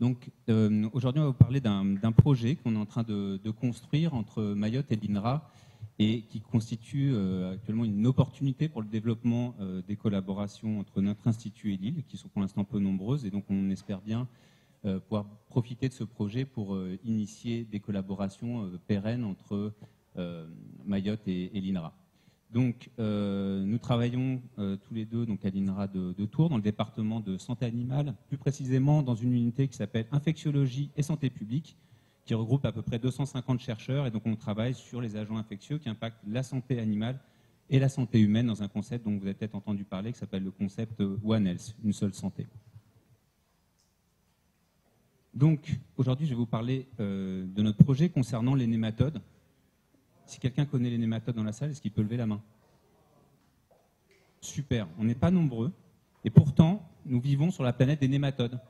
Donc euh, aujourd'hui, on va vous parler d'un projet qu'on est en train de, construire entre Mayotte et l'INRA et qui constitue euh, actuellement une opportunité pour le développement euh, des collaborations entre notre institut et l'île, qui sont pour l'instant peu nombreuses. Et donc on espère bien pouvoir profiter de ce projet pour initier des collaborations pérennes entre Mayotte et l'INRA. Donc, euh, nous travaillons euh, tous les deux donc à l'INRA de, Tours, dans le département de santé animale, plus précisément dans une unité qui s'appelle infectiologie et santé publique, qui regroupe à peu près 250 chercheurs. Et donc, on travaille sur les agents infectieux qui impactent la santé animale et la santé humaine dans un concept dont vous avez peut-être entendu parler, qui s'appelle le concept One Health, une seule santé. Donc, aujourd'hui, je vais vous parler euh, de notre projet concernant les nématodes. Si quelqu'un connaît les nématodes dans la salle, est-ce qu'il peut lever la main? Super, on n'est pas nombreux, et pourtant, nous vivons sur la planète des nématodes.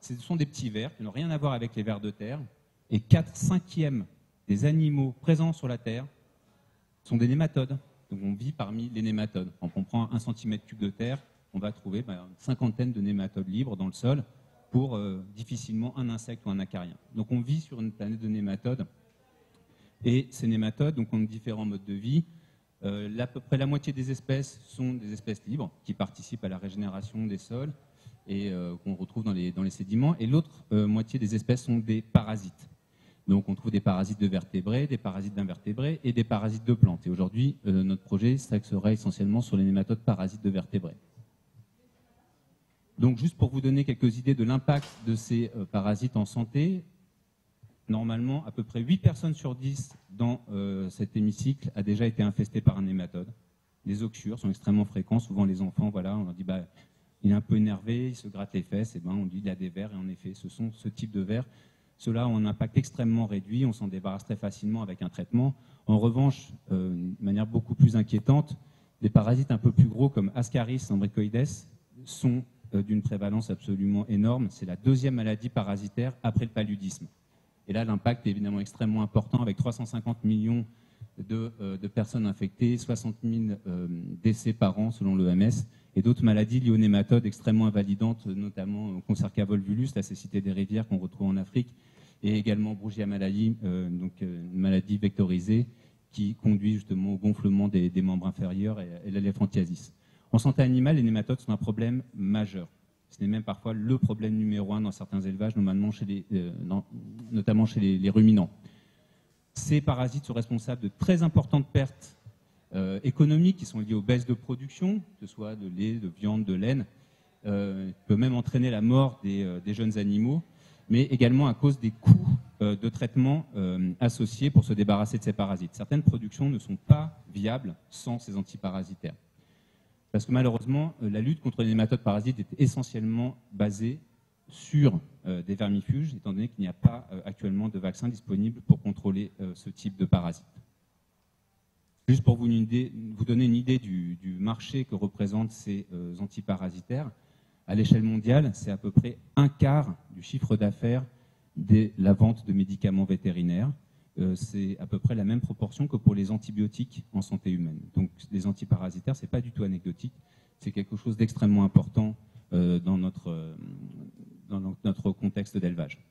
Ce sont des petits vers qui n'ont rien à voir avec les vers de terre, et 4 cinquièmes des animaux présents sur la Terre sont des nématodes. Donc on vit parmi les nématodes. Quand on prend un centimètre cube de terre, on va trouver ben, une cinquantaine de nématodes libres dans le sol pour euh, difficilement un insecte ou un acarien. Donc on vit sur une planète de nématodes et ces nématodes donc, ont différents modes de vie. Euh, à peu près la moitié des espèces sont des espèces libres qui participent à la régénération des sols et euh, qu'on retrouve dans les, sédiments. Et l'autre euh, moitié des espèces sont des parasites. Donc on trouve des parasites de vertébrés, des parasites d'invertébrés et des parasites de plantes. Et aujourd'hui, notre projet s'axerait essentiellement sur les nématodes parasites de vertébrés. Donc juste pour vous donner quelques idées de l'impact de ces parasites en santé, normalement, à peu près 8 personnes sur 10 dans euh, cet hémicycle a déjà été infesté par un nématode. Les oxures sont extrêmement fréquents. Souvent, les enfants, voilà, on leur dit, bah, il est un peu énervé, il se gratte les fesses, et ben, on dit, il a des vers, et en effet, ce sont ce type de vers. Ceux-là ont un impact extrêmement réduit, on s'en débarrasse très facilement avec un traitement. En revanche, euh, de manière beaucoup plus inquiétante, des parasites un peu plus gros comme Ascaris ambricoides sont euh, d'une prévalence absolument énorme. C'est la deuxième maladie parasitaire après le paludisme. Et là, l'impact est évidemment extrêmement important, avec 350 millions euh, de, personnes infectées, 60 000 euh, décès par an selon l'OMS, et d'autres maladies liées aux nématodes extrêmement invalidantes, notamment au Concerca volvulus, la cécité des rivières qu'on retrouve en Afrique, et également Brugia malayi, euh, donc une maladie vectorisée qui conduit justement au gonflement des, membres inférieurs et, et l'éléphantiasis. En santé animale, les nématodes sont un problème majeur. Ce n'est même parfois le problème numéro un dans certains élevages, euh, notamment chez les, ruminants. Ces parasites sont responsables de très importantes pertes euh, économiques qui sont liées aux baisses de production, que ce soit de lait, de viande, de laine. Euh, peut même entraîner la mort des, jeunes animaux, mais également à cause des coûts de traitement associés pour se débarrasser de ces parasites. Certaines productions ne sont pas viables sans ces antiparasitaires. Parce que malheureusement, euh, la lutte contre les nématodes parasites est essentiellement basée sur euh, des vermifuges, étant donné qu'il n'y a pas euh, actuellement de vaccin disponible pour contrôler ce type de parasites. Juste pour vous, donner une idée du, marché que représentent ces antiparasitaires, à l'échelle mondiale, c'est à peu près un quart du chiffre d'affaires de la vente de médicaments vétérinaires. Euh, c'est à peu près la même proportion que pour les antibiotiques en santé humaine. Donc les antiparasitaires, ce n'est pas du tout anecdotique, c'est quelque chose d'extrêmement important euh, dans, notre, euh, dans contexte d'élevage.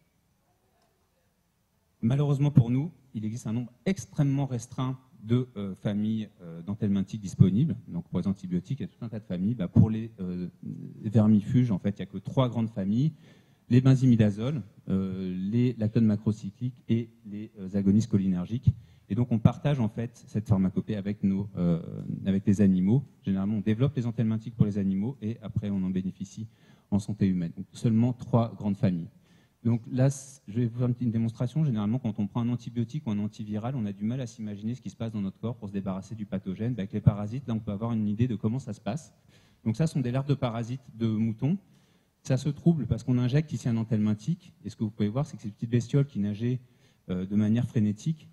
Malheureusement pour nous, il existe un nombre extrêmement restreint de familles d'antelmintiques disponibles. Donc pour les antibiotiques, il y a tout un tas de familles. Bah, pour les vermifuges, en fait, il n'y a que trois grandes familles les benzimidazoles, euh, les lactones macrocycliques et les euh, agonistes cholinergiques. Et donc on partage en fait cette pharmacopée avec, nos, euh, avec les animaux. Généralement, on développe les antelmintiques pour les animaux et après on en bénéficie en santé humaine. Donc, seulement trois grandes familles. Donc là, je vais vous faire une démonstration. Généralement, quand on prend un antibiotique ou un antiviral, on a du mal à s'imaginer ce qui se passe dans notre corps pour se débarrasser du pathogène. Avec les parasites, là, on peut avoir une idée de comment ça se passe. Donc ça, sont des larves de parasites de moutons ça se trouble parce qu'on injecte ici un antelmintique. Et ce que vous pouvez voir, c'est que ces petites bestioles qui nageaient euh, de manière frénétique,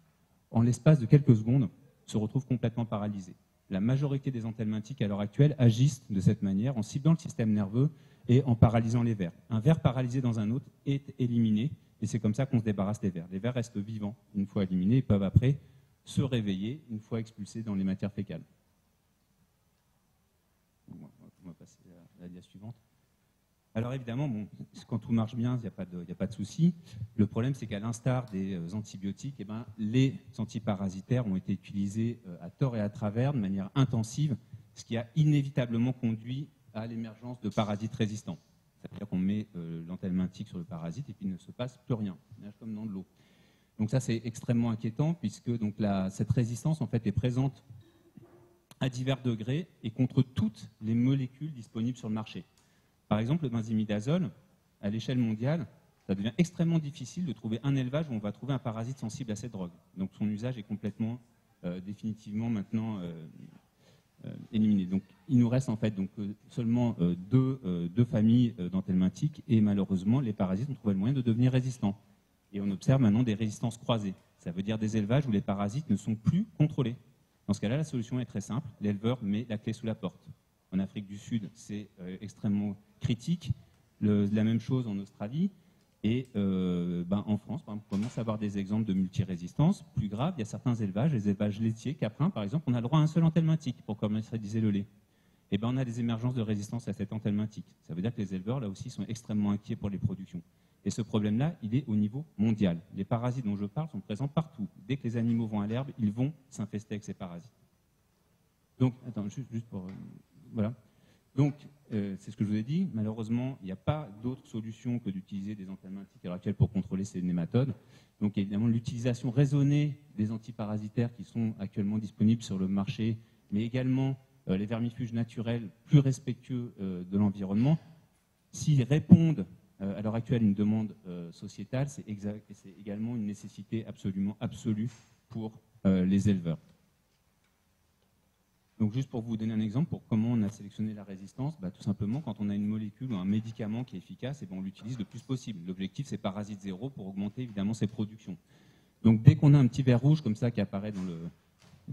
en l'espace de quelques secondes, se retrouvent complètement paralysées. La majorité des antelmintiques à l'heure actuelle agissent de cette manière en ciblant le système nerveux et en paralysant les vers. Un ver paralysé dans un autre est éliminé et c'est comme ça qu'on se débarrasse des vers. Les vers restent vivants une fois éliminés et peuvent après se réveiller une fois expulsés dans les matières fécales. On va passer à la dia suivante. Alors évidemment, quand tout marche bien, il n'y a pas de, souci. Le problème, c'est qu'à l'instar des euh, antibiotiques, eh ben, les antiparasitaires ont été utilisés euh, à tort et à travers, de manière intensive, ce qui a inévitablement conduit à l'émergence de parasites résistants. C'est-à-dire qu'on met euh, sur le parasite et puis il ne se passe plus rien. Comme dans de l'eau. Donc ça, c'est extrêmement inquiétant puisque cette résistance en fait, est présente à divers degrés et contre toutes les molécules disponibles sur le marché. Par exemple, le benzimidazole, à l'échelle mondiale, ça devient extrêmement difficile de trouver un élevage où on va trouver un parasite sensible à cette drogue. Donc son usage est complètement, euh, définitivement maintenant euh, euh, éliminé. Donc il nous reste en fait donc, seulement deux, familles d'antelmatiques et malheureusement les parasites ont trouvé le moyen de devenir résistants. Et on observe maintenant des résistances croisées. Ça veut dire des élevages où les parasites ne sont plus contrôlés. Dans ce cas-là, la solution est très simple. L'éleveur met la clé sous la porte. En Afrique du Sud, c'est extrêmement critique. la même chose en Australie. Et euh, ben, en France, on commence à avoir des exemples de multirésistance. Plus grave, il y a certains élevages, les élevages laitiers, caprins par exemple, on a le droit à un seul antelmintique pour commercialiser le lait. Et ben, on a des émergences de résistance à cet antelmintique. Ça veut dire que les éleveurs, là aussi, sont extrêmement inquiets pour les productions. Et ce problème-là, il est au niveau mondial. Les parasites dont je parle sont présents partout. Dès que les animaux vont à l'herbe, ils vont s'infester avec ces parasites. Donc, attends, juste, juste pour... Euh, voilà. Donc, euh, c'est ce que je vous ai dit. Malheureusement, il n'y a pas d'autre solution que d'utiliser des antimalmatiques à l'heure actuelle pour contrôler ces nématodes. Donc, évidemment, l'utilisation raisonnée des antiparasitaires qui sont actuellement disponibles sur le marché, mais également euh, les vermifuges naturels plus respectueux euh, de l'environnement, s'ils répondent à l'heure actuelle à une demande sociétale, c'est également une nécessité absolument absolue pour les éleveurs. Donc juste pour vous donner un exemple, pour comment on a sélectionné la résistance, bah, tout simplement quand on a une molécule ou un médicament qui est efficace, et eh ben, on l'utilise le plus possible. L'objectif c'est parasite zéro pour augmenter évidemment ses productions. Donc dès qu'on a un petit verre rouge comme ça qui apparaît dans le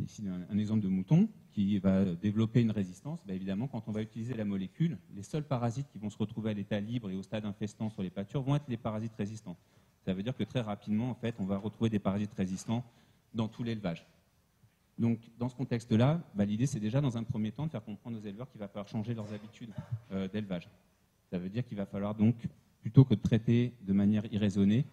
ici un, exemple de mouton qui va développer une résistance, bah, évidemment quand on va utiliser la molécule, les seuls parasites qui vont se retrouver à l'état libre et au stade infestant sur les pâtures vont être les parasites résistants. Ça veut dire que très rapidement en fait on va retrouver des parasites résistants dans tout l'élevage. Donc, dans ce contexte-là, bah, l'idée, c'est déjà, dans un premier temps, de faire comprendre aux éleveurs qu'il va falloir changer leurs habitudes euh, d'élevage. Ça veut dire qu'il va falloir donc, plutôt que de traiter de manière irraisonnée,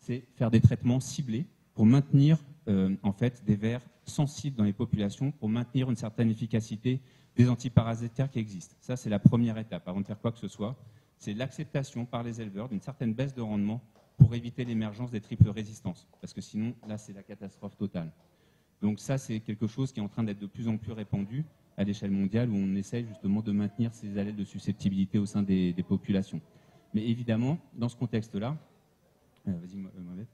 c'est faire des traitements ciblés pour maintenir euh, en fait des vers sensibles dans les populations, pour maintenir une certaine efficacité des antiparasitaires qui existent. Ça, c'est la première étape. Avant de faire quoi que ce soit, c'est l'acceptation par les éleveurs d'une certaine baisse de rendement pour éviter l'émergence des triples résistances. Parce que sinon, là, c'est la catastrophe totale. Donc ça, c'est quelque chose qui est en train d'être de plus en plus répandu à l'échelle mondiale, où on essaye justement de maintenir ces allèles de susceptibilité au sein des, populations. Mais évidemment, dans ce contexte-là, euh, euh,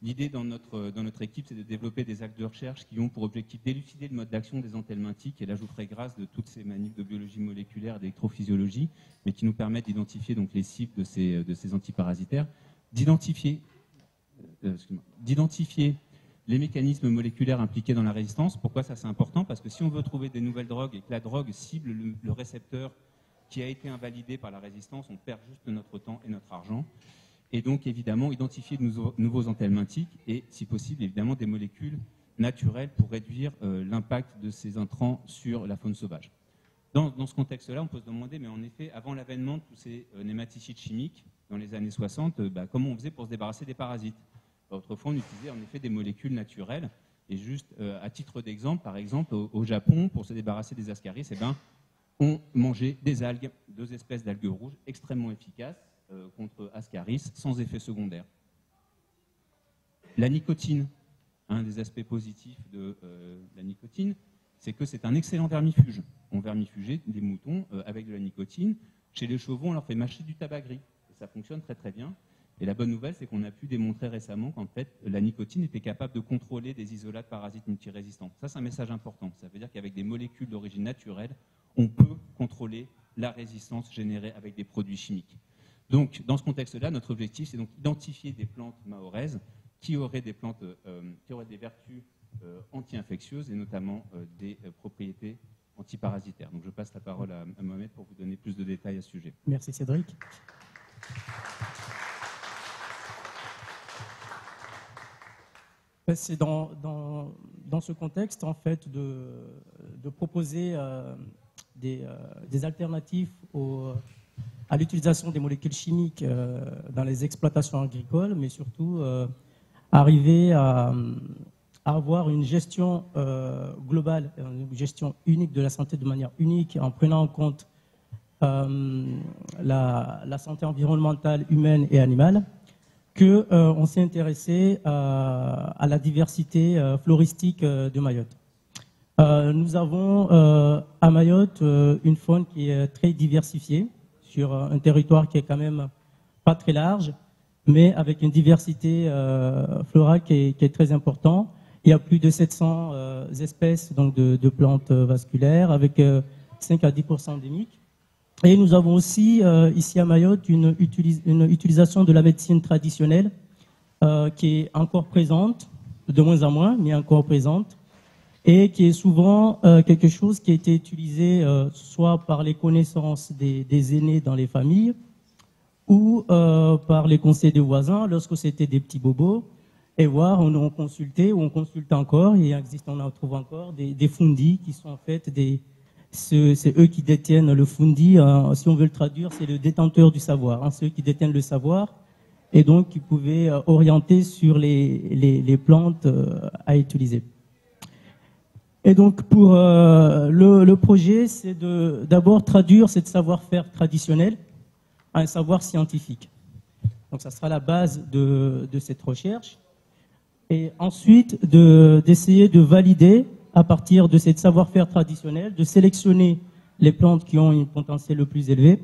l'idée dans notre, dans notre équipe, c'est de développer des actes de recherche qui ont pour objectif d'élucider le mode d'action des antelmintiques, et là je vous ferai grâce de toutes ces manips de biologie moléculaire et d'électrophysiologie, mais qui nous permettent d'identifier donc les cibles de ces, de ces antiparasitaires, d'identifier euh, d'identifier les mécanismes moléculaires impliqués dans la résistance. Pourquoi ça c'est important? Parce que si on veut trouver des nouvelles drogues et que la drogue cible le, récepteur qui a été invalidé par la résistance, on perd juste notre temps et notre argent. Et donc évidemment identifier de nouveaux, nouveaux antelmintiques et si possible évidemment des molécules naturelles pour réduire euh, l'impact de ces intrants sur la faune sauvage. Dans, ce contexte-là, on peut se demander, mais en effet, avant l'avènement de tous ces euh, nématicides chimiques, dans les années 60, euh, bah, comment on faisait pour se débarrasser des parasites? Autrefois, on utilisait en effet des molécules naturelles. Et juste euh, à titre d'exemple, par exemple, au, Japon, pour se débarrasser des ascaris, eh ben, on mangeait des algues, deux espèces d'algues rouges extrêmement efficaces euh, contre ascaris, sans effet secondaire. La nicotine, un des aspects positifs de euh, la nicotine, c'est que c'est un excellent vermifuge. On vermifugeait des moutons avec de la nicotine. Chez les chevaux, on leur fait mâcher du tabac gris. Et ça fonctionne très très bien. Et la bonne nouvelle, c'est qu'on a pu démontrer récemment qu'en fait, la nicotine était capable de contrôler des isolats de parasites multirésistants. Ça, c'est un message important. Ça veut dire qu'avec des molécules d'origine naturelle, on peut contrôler la résistance générée avec des produits chimiques. Donc, dans ce contexte-là, notre objectif, c'est donc d'identifier des plantes mahoraises qui auraient des plantes, euh, qui auraient des vertus euh, anti-infectieuses et notamment euh, des propriétés antiparasitaires. Donc, je passe la parole à, à Mohamed pour vous donner plus de détails à ce sujet. Merci Cédric. C'est dans, dans, ce contexte, en fait, de, de proposer euh, des, euh, des, alternatives à l'utilisation des molécules chimiques dans les exploitations agricoles, mais surtout arriver à, avoir une gestion globale, une gestion unique de la santé de manière unique, en prenant en compte la, la, santé environnementale humaine et animale, qu'on on s'est intéressé à la diversité floristique de Mayotte. Euh, nous avons euh, à Mayotte euh, une faune qui est très diversifiée sur un territoire qui est quand même pas très large, mais avec une diversité florale qui est, très importante. Il y a plus de 700 espèces donc de, plantes vasculaires avec 5 à 10 endémiques. Et nous avons aussi ici à Mayotte une, une, utilisation de la médecine traditionnelle qui est encore présente, de moins en moins, mais encore présente et qui est souvent euh, quelque chose qui a été utilisé euh, soit par les connaissances des, des, aînés dans les familles ou euh, par les conseils des voisins lorsque c'était des petits bobos et voir on, on consultait ou on consulte encore il existe on en trouve encore des, des fundis qui sont en fait des c'est eux qui détiennent le fundi hein, si on veut le traduire c'est le détenteur du savoir hein, ceux qui détiennent le savoir et donc qui pouvaient orienter sur les, plantes à utiliser. Et donc pour euh, le, projet, c'est d'abord traduire ce savoir-faire traditionnel à un savoir scientifique. Donc ça sera la base de, cette recherche. Et ensuite, d'essayer de, valider à partir de ce savoir-faire traditionnel, de sélectionner les plantes qui ont une potentiel le plus élevé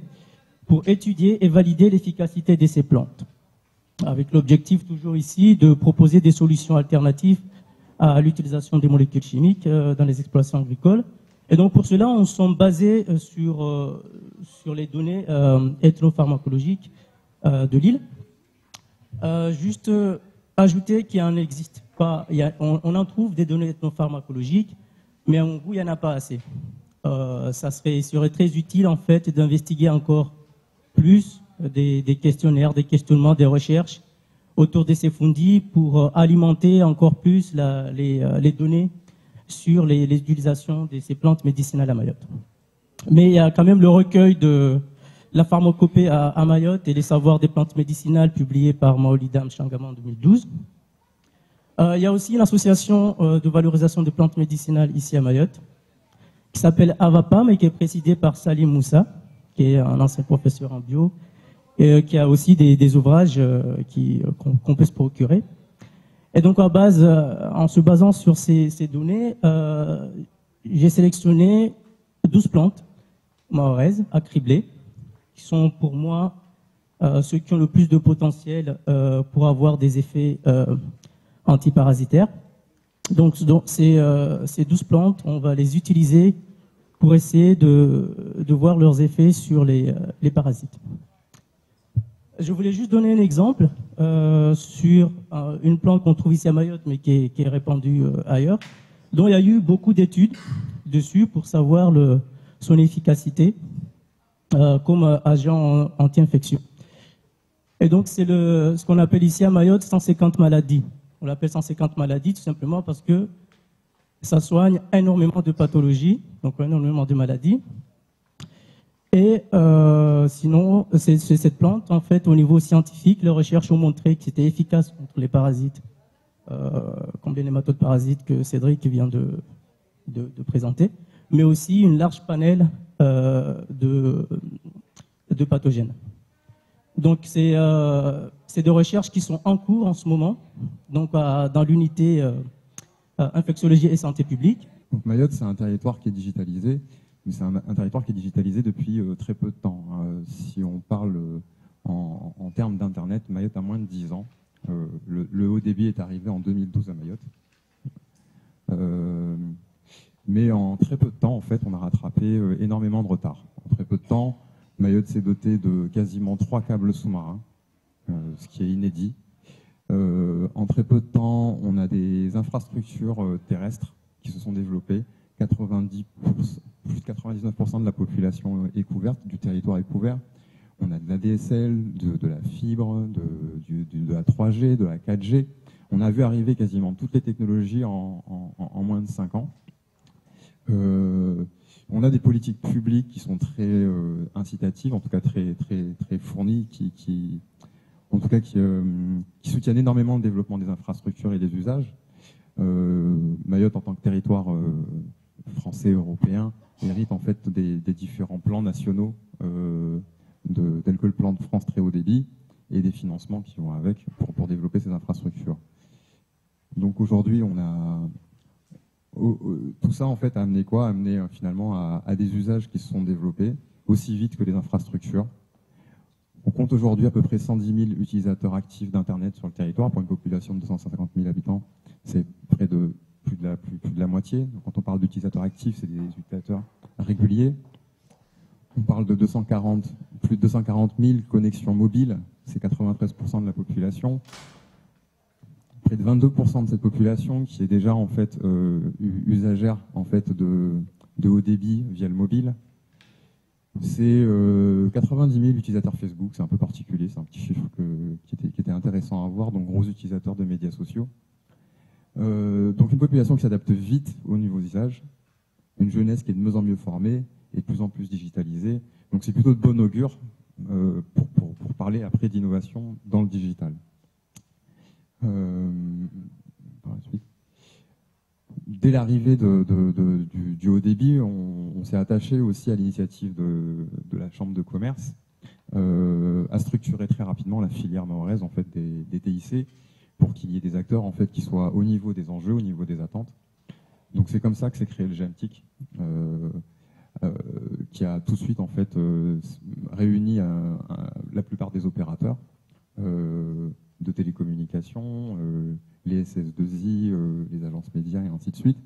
pour étudier et valider l'efficacité de ces plantes. Avec l'objectif toujours ici de proposer des solutions alternatives à l'utilisation des molécules chimiques euh, dans les exploitations agricoles. Et donc pour cela, on s'est basé euh, sur, euh, sur les données ethnopharmacologiques de l'île. juste ajouter qu'il n'en existe on, en trouve des données ethnopharmacologiques, mais en gros, il n'y en a pas assez. ça serait, très utile en fait d'investiguer encore plus des, questionnaires, des questionnements, des recherches autour de ces fondis pour euh, alimenter encore plus euh, les, données sur les, utilisations de ces plantes médicinales à Mayotte. Mais il y a quand même le recueil de la pharmacopée à, Mayotte et les savoirs des plantes médicinales publié par Maolidam Changama en 2012. Euh, il y a aussi une association de valorisation des plantes médicinales ici à Mayotte qui s'appelle Avapam et qui est présidée par Salim Moussa, qui est un ancien professeur en bio et euh, qui a aussi des, ouvrages euh, euh, qu'on peut se procurer. Et donc, en se basant sur ces, données, j'ai sélectionné 12 plantes mahoraises à cribler, qui sont pour moi ceux qui ont le plus de potentiel pour avoir des effets antiparasitaires. Donc, ces, ces 12 plantes, on va les utiliser pour essayer de, voir leurs effets sur les, les parasites. Je voulais juste donner un exemple euh, sur euh, une plante qu'on trouve ici à Mayotte, mais qui est, répandue euh, ailleurs, dont il y a eu beaucoup d'études dessus pour savoir son efficacité euh, comme agent anti-infectieux. Et donc, c'est ce qu'on appelle ici à Mayotte 150 maladies. On l'appelle 150 maladies tout simplement parce que ça soigne énormément de pathologies, donc énormément de maladies. Et euh, sinon, c'est cette plante, en fait, au niveau scientifique, les recherches ont montré que c'était efficace contre les parasites, euh, comme les nématodes parasites que Cédric vient de, présenter, mais aussi une large panel euh, de pathogènes. Donc, c'est euh, des recherches qui sont en cours en ce moment, donc dans l'unité euh, infectiologie et santé publique. Mayotte, c'est un territoire qui est digitalisé mais c'est un, territoire qui est digitalisé depuis euh, très peu de temps. Si on parle euh, en, termes d'Internet, Mayotte a moins de 10 ans. Euh, le, haut débit est arrivé en 2012 à Mayotte. mais en très peu de temps, en fait, on a rattrapé énormément de retard. En très peu de temps, Mayotte s'est doté de quasiment trois câbles sous-marins, ce qui est inédit. en très peu de temps, on a des infrastructures terrestres qui se sont développées. 90 plus de 99% de la population est couverte, du territoire est couvert. On a de la DSL, de, la fibre, de, la 3G, de la 4G. On a vu arriver quasiment toutes les technologies en, moins de 5 ans. Euh, on a des politiques publiques qui sont très euh, incitatives, en tout cas très fournies, cas qui, soutiennent énormément le développement des infrastructures et des usages. Mayotte en tant que territoire français européen hérite en fait des, différents plans nationaux de, tels que le plan de France très haut débit et des financements qui vont avec pour, pour développer ces infrastructures. Donc aujourd'hui, on a tout ça en fait a amené quoi? A amené euh, finalement à, des usages qui se sont développés aussi vite que les infrastructures. On compte aujourd'hui à peu près 110 000 utilisateurs actifs d'Internet sur le territoire pour une population de 250 000 habitants. C'est près de plus de la, plus, de la moitié. quand on parle d'utilisateurs actifs, c'est des utilisateurs réguliers. On parle de 240, plus de 240 000 connexions mobiles, c'est 93% de la population près de 22% de cette population qui est déjà en fait euh, usagère en fait de, haut débit via le mobile. C'est 90 euh, 000 utilisateurs Facebook, c'est un peu particulier, c'est un petit chiffre qui, était, intéressant à voir, donc gros utilisateurs de médias sociaux. Euh, donc une population qui s'adapte vite au niveau d'usage, une jeunesse qui est de mieux en mieux formée et de plus en plus digitalisée. Donc c'est plutôt de bon augure pour parler après d'innovation dans le digital. Dès l'arrivée du, haut débit, on, s'est attaché aussi à l'initiative de, la Chambre de commerce euh, à structurer très rapidement la filière mahoraise en fait, des, TIC pour qu'il y ait des acteurs en fait, qui soient au niveau des enjeux, au niveau des attentes. Donc c'est comme ça que s'est créé le GEMTIC, euh, qui a tout de suite en fait, réuni la plupart des opérateurs de télécommunications, euh, les SS2I, euh, les agences médias et ainsi de suite.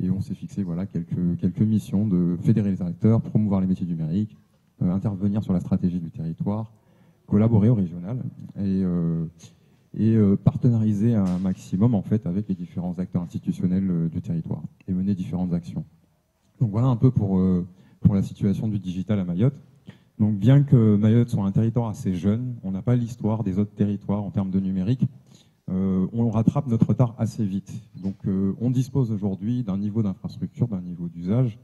Et on s'est fixé voilà, quelques, quelques missions de fédérer les acteurs, promouvoir les métiers numériques, euh, intervenir sur la stratégie du territoire, collaborer au régional et, et partenariser un maximum en fait avec les différents acteurs institutionnels du territoire et mener différentes actions. Donc voilà un peu pour, pour la situation du digital à Mayotte. Donc bien que Mayotte soit un territoire assez jeune, on n'a pas l'histoire des autres territoires en termes de numérique. Euh, on rattrape notre retard assez vite. Donc euh, on dispose aujourd'hui d'un niveau d'infrastructure, d'un niveau d'usage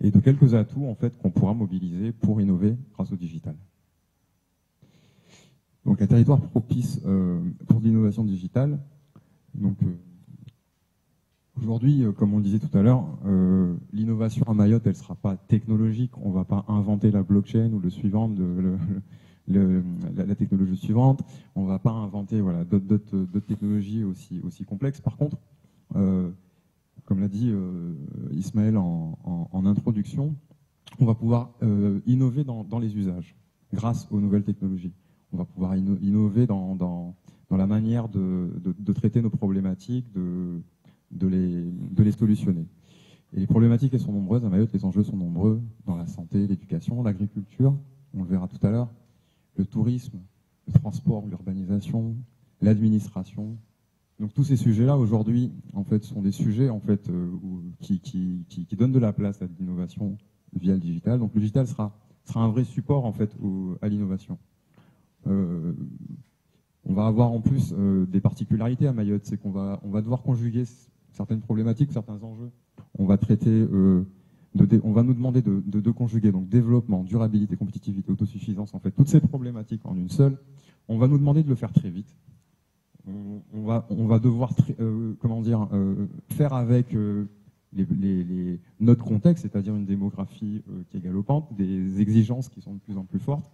et de quelques atouts en fait qu'on pourra mobiliser pour innover grâce au digital. Donc un territoire propice euh, pour l'innovation digitale. Donc Aujourd'hui, comme on le disait tout à l'heure, l'innovation à Mayotte, elle ne sera pas technologique. On ne va pas inventer la blockchain ou le suivant, la, technologie suivante. On ne va pas inventer voilà, d'autres technologies aussi, complexes. Par contre, euh, comme l'a dit Ismaël en, introduction, on va pouvoir innover dans, les usages grâce aux nouvelles technologies. On va pouvoir innover dans, la manière de, traiter nos problématiques, de de les, de les solutionner. Et les problématiques, elles sont nombreuses. À Mayotte, les enjeux sont nombreux dans la santé, l'éducation, l'agriculture, on le verra tout à l'heure, le tourisme, le transport, l'urbanisation, l'administration. Donc tous ces sujets-là, aujourd'hui, en fait, sont des sujets en fait, euh, qui, qui, qui, donnent de la place à l'innovation via le digital. Donc le digital sera, sera un vrai support en fait, à l'innovation. Euh, on va avoir en plus euh, des particularités à Mayotte, c'est qu'on va, on va devoir conjuguer certaines problématiques, certains enjeux. On va traiter, euh, on va nous demander de, conjuguer donc développement, durabilité, compétitivité, autosuffisance, en fait, toutes ces problématiques en une seule. On va nous demander de le faire très vite. On, va, devoir, euh, comment dire, euh, faire avec les, notre contexte, c'est-à-dire une démographie qui est galopante, des exigences qui sont de plus en plus fortes.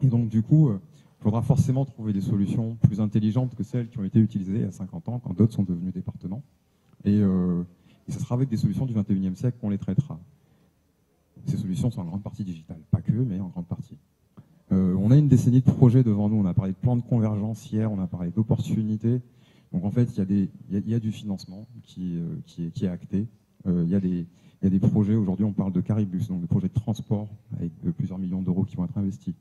Et donc, du coup, il faudra forcément trouver des solutions plus intelligentes que celles qui ont été utilisées a 50 ans, quand d'autres sont devenus départements. Euh, et, ce sera avec des solutions du 21e siècle qu'on les traitera. Ces solutions sont en grande partie digitales. Pas que, mais en grande partie. Euh, on a une décennie de projets devant nous. On a parlé de plans de convergence hier, on a parlé d'opportunités. Donc en fait, il y, a du financement qui, euh, est, acté. il, y a des, projets, aujourd'hui on parle de Caribus, donc des projets de transport avec plusieurs millions d'euros qui vont être investis.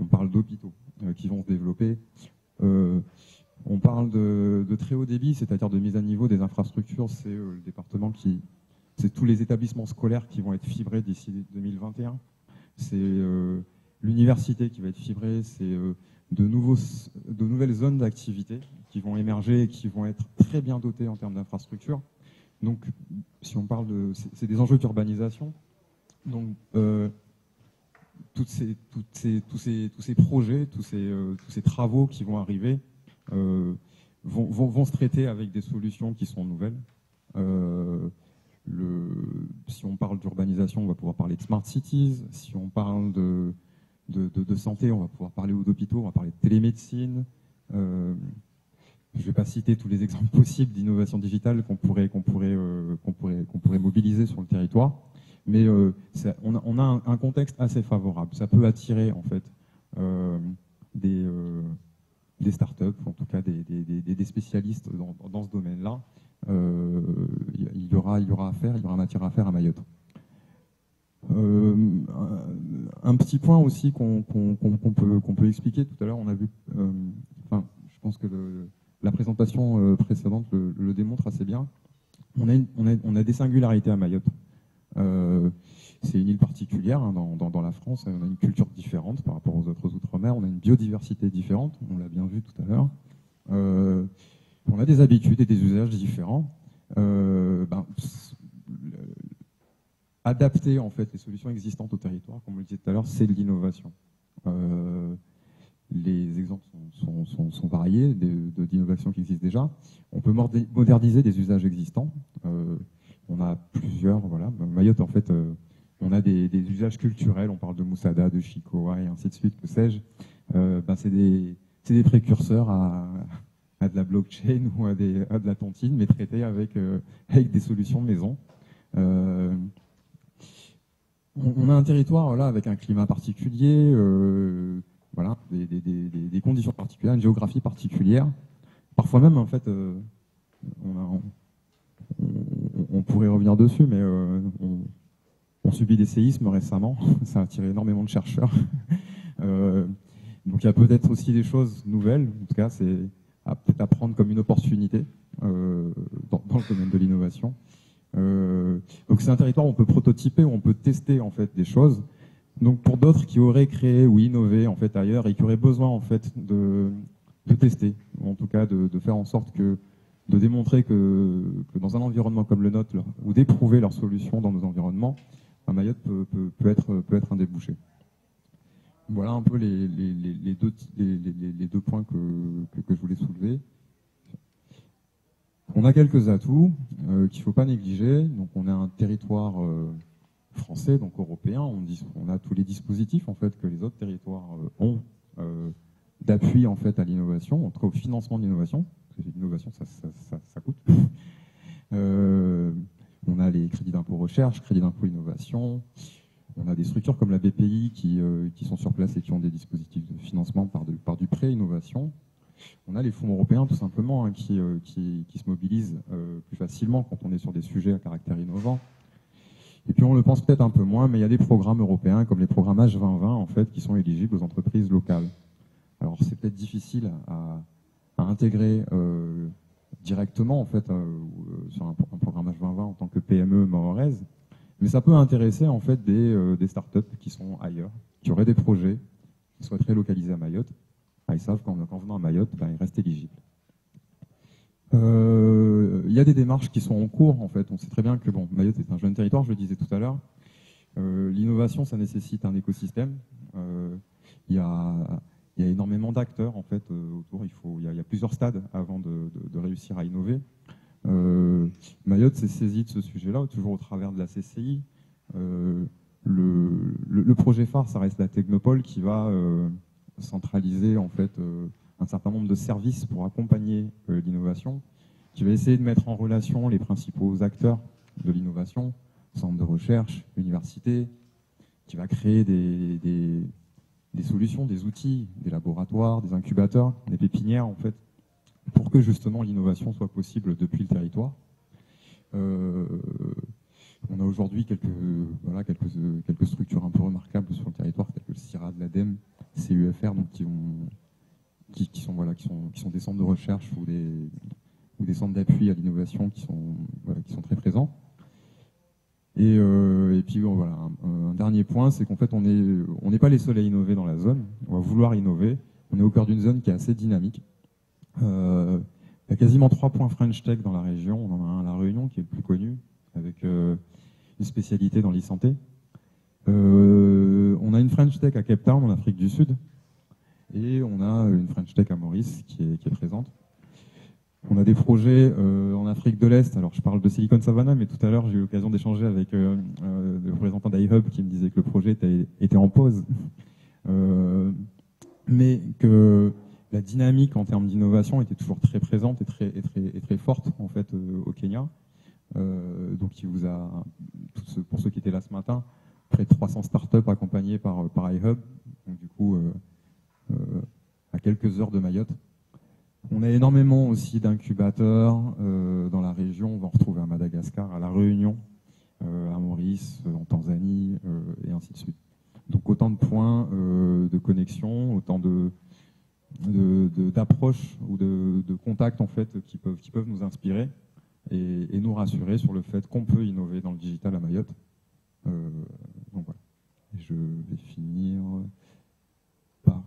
On parle d'hôpitaux qui vont se développer. On parle de, très haut débit, c'est-à-dire de mise à niveau des infrastructures. C'est euh, le département qui, c'est tous les établissements scolaires qui vont être fibrés d'ici 2021. C'est euh, l'université qui va être fibrée. C'est euh, de, nouvelles zones d'activité qui vont émerger et qui vont être très bien dotées en termes d'infrastructures. Donc, si on parle de, c'est des enjeux d'urbanisation. Donc, toutes ces, tous, ces, projets, tous ces, travaux qui vont arriver vont, vont, se traiter avec des solutions qui sont nouvelles. Euh, si on parle d'urbanisation, on va pouvoir parler de smart cities. Si on parle de, santé, on va pouvoir parler d'hôpitaux, on va parler de télémédecine. Euh, je ne vais pas citer tous les exemples possibles d'innovation digitale qu'on pourrait, euh, mobiliser sur le territoire, mais euh, on a, un, un, contexte assez favorable. Ça peut attirer en fait euh, des, euh, des startups, en tout cas des, des, spécialistes dans, dans ce domaine-là. Euh, il y aura, il y aura à faire, il y aura matière à faire à Mayotte. Euh, un, petit point aussi qu'on qu qu peut, qu'on peut expliquer tout à l'heure, on a vu, euh, enfin, je pense que le, la présentation précédente le, le, démontre assez bien. On a, une, on, a, on a, des singularités à Mayotte. C'est une île particulière hein, dans, la France. On a une culture différente par rapport aux autres outre-mer. On a une biodiversité différente. On l'a bien vu tout à l'heure. Euh, on a des habitudes et des usages différents. Euh, ben, adapter en fait les solutions existantes au territoire, comme on le disait tout à l'heure, c'est de l'innovation. Euh, les exemples sont, variés d'innovations qui existent déjà. On peut moderniser des usages existants. On a plusieurs, voilà. Mayotte, en fait, on a des, des, usages culturels. On parle de Moussada, de Chikoa et ainsi de suite, que sais-je. Euh, ben c'est des, des, précurseurs à, à, de la blockchain ou à, des, à de la tontine, mais traités avec, euh, avec des solutions maison. Euh, on, on, a un territoire là avec un climat particulier euh, voilà, des, des, conditions particulières, une géographie particulière. Parfois même, en fait, euh, on, a, on, on, pourrait revenir dessus, mais euh, on, subit des séismes récemment. Ça a attiré énormément de chercheurs. euh, donc il y a peut-être aussi des choses nouvelles. En tout cas, c'est à prendre comme une opportunité euh, dans, dans, le domaine de l'innovation. Euh, donc c'est un territoire où on peut prototyper, où on peut tester en fait des choses. Donc pour d'autres qui auraient créé ou innové en fait ailleurs et qui auraient besoin en fait de, de tester, ou en tout cas de, de, faire en sorte que de démontrer que, que, dans un environnement comme le nôtre, ou d'éprouver leurs solutions dans nos environnements, un Mayotte peut, être, un débouché. Voilà un peu les, deux, points que, je voulais soulever. On a quelques atouts euh, qu'il ne faut pas négliger. Donc on a un territoire euh, français, donc européen, on, a tous les dispositifs en fait que les autres territoires euh, ont d'appui en fait à l'innovation, en tout cas au financement de l'innovation. Parce que l'innovation, ça, coûte. on a les crédits d'impôt recherche, crédits d'impôt innovation. On a des structures comme la BPI qui, euh, qui, sont sur place et qui ont des dispositifs de financement par, du pré-innovation. On a les fonds européens tout simplement hein, qui, euh, qui, se mobilisent euh, plus facilement quand on est sur des sujets à caractère innovant. Et puis on le pense peut-être un peu moins, mais il y a des programmes européens comme les programmes H2020 en fait qui sont éligibles aux entreprises locales. Alors c'est peut-être difficile à, à intégrer directement en fait sur un, un, programme H2020 en tant que PME mahoraise, mais ça peut intéresser en fait des, euh, des startups qui sont ailleurs, qui auraient des projets, qui souhaiteraient localiser à Mayotte. Ah, ils savent qu'en venant à Mayotte, ben, ils restent éligibles. Euh, il y a des démarches qui sont en cours, en fait. On sait très bien que bon, Mayotte est un jeune territoire, je le disais tout à l'heure. Euh, L'innovation, ça nécessite un écosystème. Il y, a, énormément d'acteurs, en fait, autour. Il, faut, y, a, plusieurs stades avant de réussir à innover. Euh, Mayotte s'est saisi de ce sujet-là, toujours au travers de la CCI. Euh, le, projet phare, ça reste la Technopole qui va centraliser, en fait, un certain nombre de services pour accompagner euh, l'innovation, qui va essayer de mettre en relation les principaux acteurs de l'innovation, centres de recherche, universités, qui va créer des, solutions, des outils, des laboratoires, des incubateurs, des pépinières en fait, pour que justement l'innovation soit possible depuis le territoire. Euh, on a aujourd'hui quelques, structures un peu remarquables sur le territoire, telles que le CIRAD, l'ADEME, CUFR, donc qui ont qui, qui, sont des centres de recherche ou des centres d'appui à l'innovation qui sont très présents. Et, euh, puis voilà, un, dernier point, c'est qu'en fait on n'est pas les seuls à innover dans la zone. On va vouloir innover. On est au cœur d'une zone qui est assez dynamique. Euh, Il y a quasiment trois points French Tech dans la région. On en a un à La Réunion qui est le plus connu, avec une spécialité dans l'e-santé. on a une French Tech à Cape Town, en Afrique du Sud, et on a une French Tech à Maurice qui est présente. On a des projets euh, en Afrique de l'Est. Alors, je parle de Silicon Savannah, mais tout à l'heure, j'ai eu l'occasion d'échanger avec euh, euh, le représentant d'iHub qui me disait que le projet était, en pause. mais que la dynamique en termes d'innovation était toujours très présente et très, très, forte, en fait, au Kenya. donc, il vous a, pour ceux qui étaient là ce matin, près de 300 startups accompagnées par, par iHub. Donc, du coup, à quelques heures de Mayotte. On a énormément aussi d'incubateurs euh, dans la région. On va en retrouver à Madagascar, à La Réunion, euh, à Maurice, euh, en Tanzanie, et ainsi de suite. Donc autant de points de connexion, autant de d'approches ou de, contacts en fait qui peuvent, qui peuvent nous inspirer et, nous rassurer sur le fait qu'on peut innover dans le digital à Mayotte. donc voilà. je vais finir par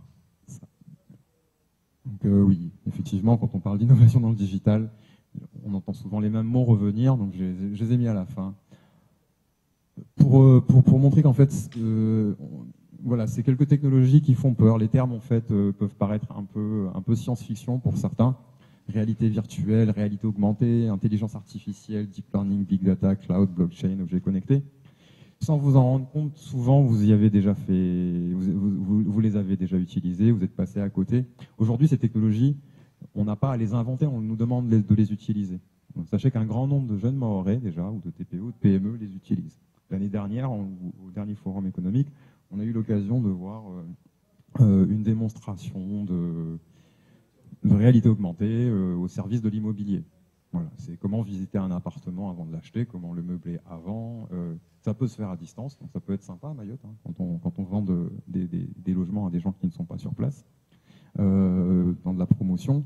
donc euh, oui, effectivement, quand on parle d'innovation dans le digital, on entend souvent les mêmes mots revenir, donc je, les ai mis à la fin. Pour, euh, pour, montrer qu'en fait, euh, voilà, c'est quelques technologies qui font peur. Les termes, en fait, peuvent paraître un peu, science-fiction pour certains. Réalité virtuelle, réalité augmentée, intelligence artificielle, deep learning, big data, cloud, blockchain, objets connectés sans vous en rendre compte, souvent vous vous, les avez déjà utilisés, vous êtes passé à côté. Aujourd'hui, ces technologies, on n'a pas à les inventer, on nous demande de les utiliser. sachez qu'un grand nombre de jeunes Maorais déjà, ou de TPE, de PME, les utilisent. L'année dernière, au dernier forum économique, on a eu l'occasion de voir euh, euh, une démonstration de, réalité augmentée euh, au service de l'immobilier. Voilà, c'est comment visiter un appartement avant de l'acheter, comment le meubler avant. Ça peut se faire à distance, donc ça peut être sympa à Mayotte, hein, quand, on, vend des, logements à des gens qui ne sont pas sur place. Dans de la promotion,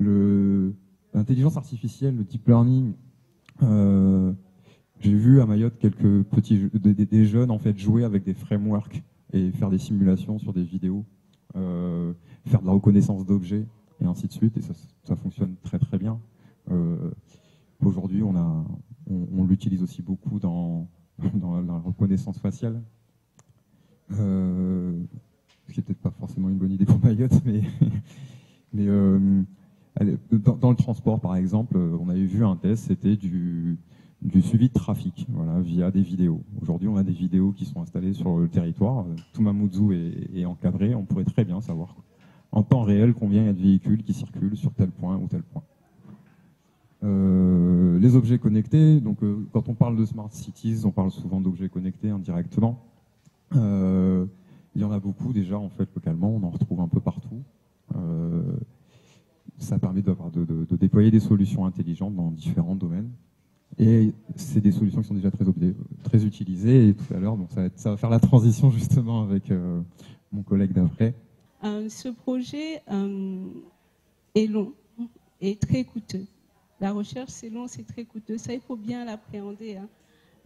l'intelligence artificielle, le deep learning, j'ai vu à Mayotte quelques petits des, jeunes en fait jouer avec des frameworks et faire des simulations sur des vidéos, faire de la reconnaissance d'objets et ainsi de suite, et ça, fonctionne très très bien. Euh, aujourd'hui, on, l'utilise aussi beaucoup dans, la reconnaissance faciale. Euh, ce qui n'est peut-être pas forcément une bonne idée pour Mayotte, mais, euh, dans, le transport, par exemple, on avait vu un test, c'était du, suivi de trafic, voilà, via des vidéos. Aujourd'hui, on a des vidéos qui sont installées sur le territoire. Tout Mamoudzou est, encadré. On pourrait très bien savoir en temps réel combien il y a de véhicules qui circulent sur tel point ou tel point. Euh, les objets connectés, donc euh, quand on parle de smart cities, on parle souvent d'objets connectés indirectement. Euh, il y en a beaucoup déjà en fait localement, on en retrouve un peu partout. ça permet de, déployer des solutions intelligentes dans différents domaines. Et c'est des solutions qui sont déjà très, très utilisées. Et tout à l'heure, ça, ça, va faire la transition justement avec mon collègue d'après. ce projet est long et très coûteux. La recherche, c'est long, c'est très coûteux. Ça, il faut bien l'appréhender. Hein.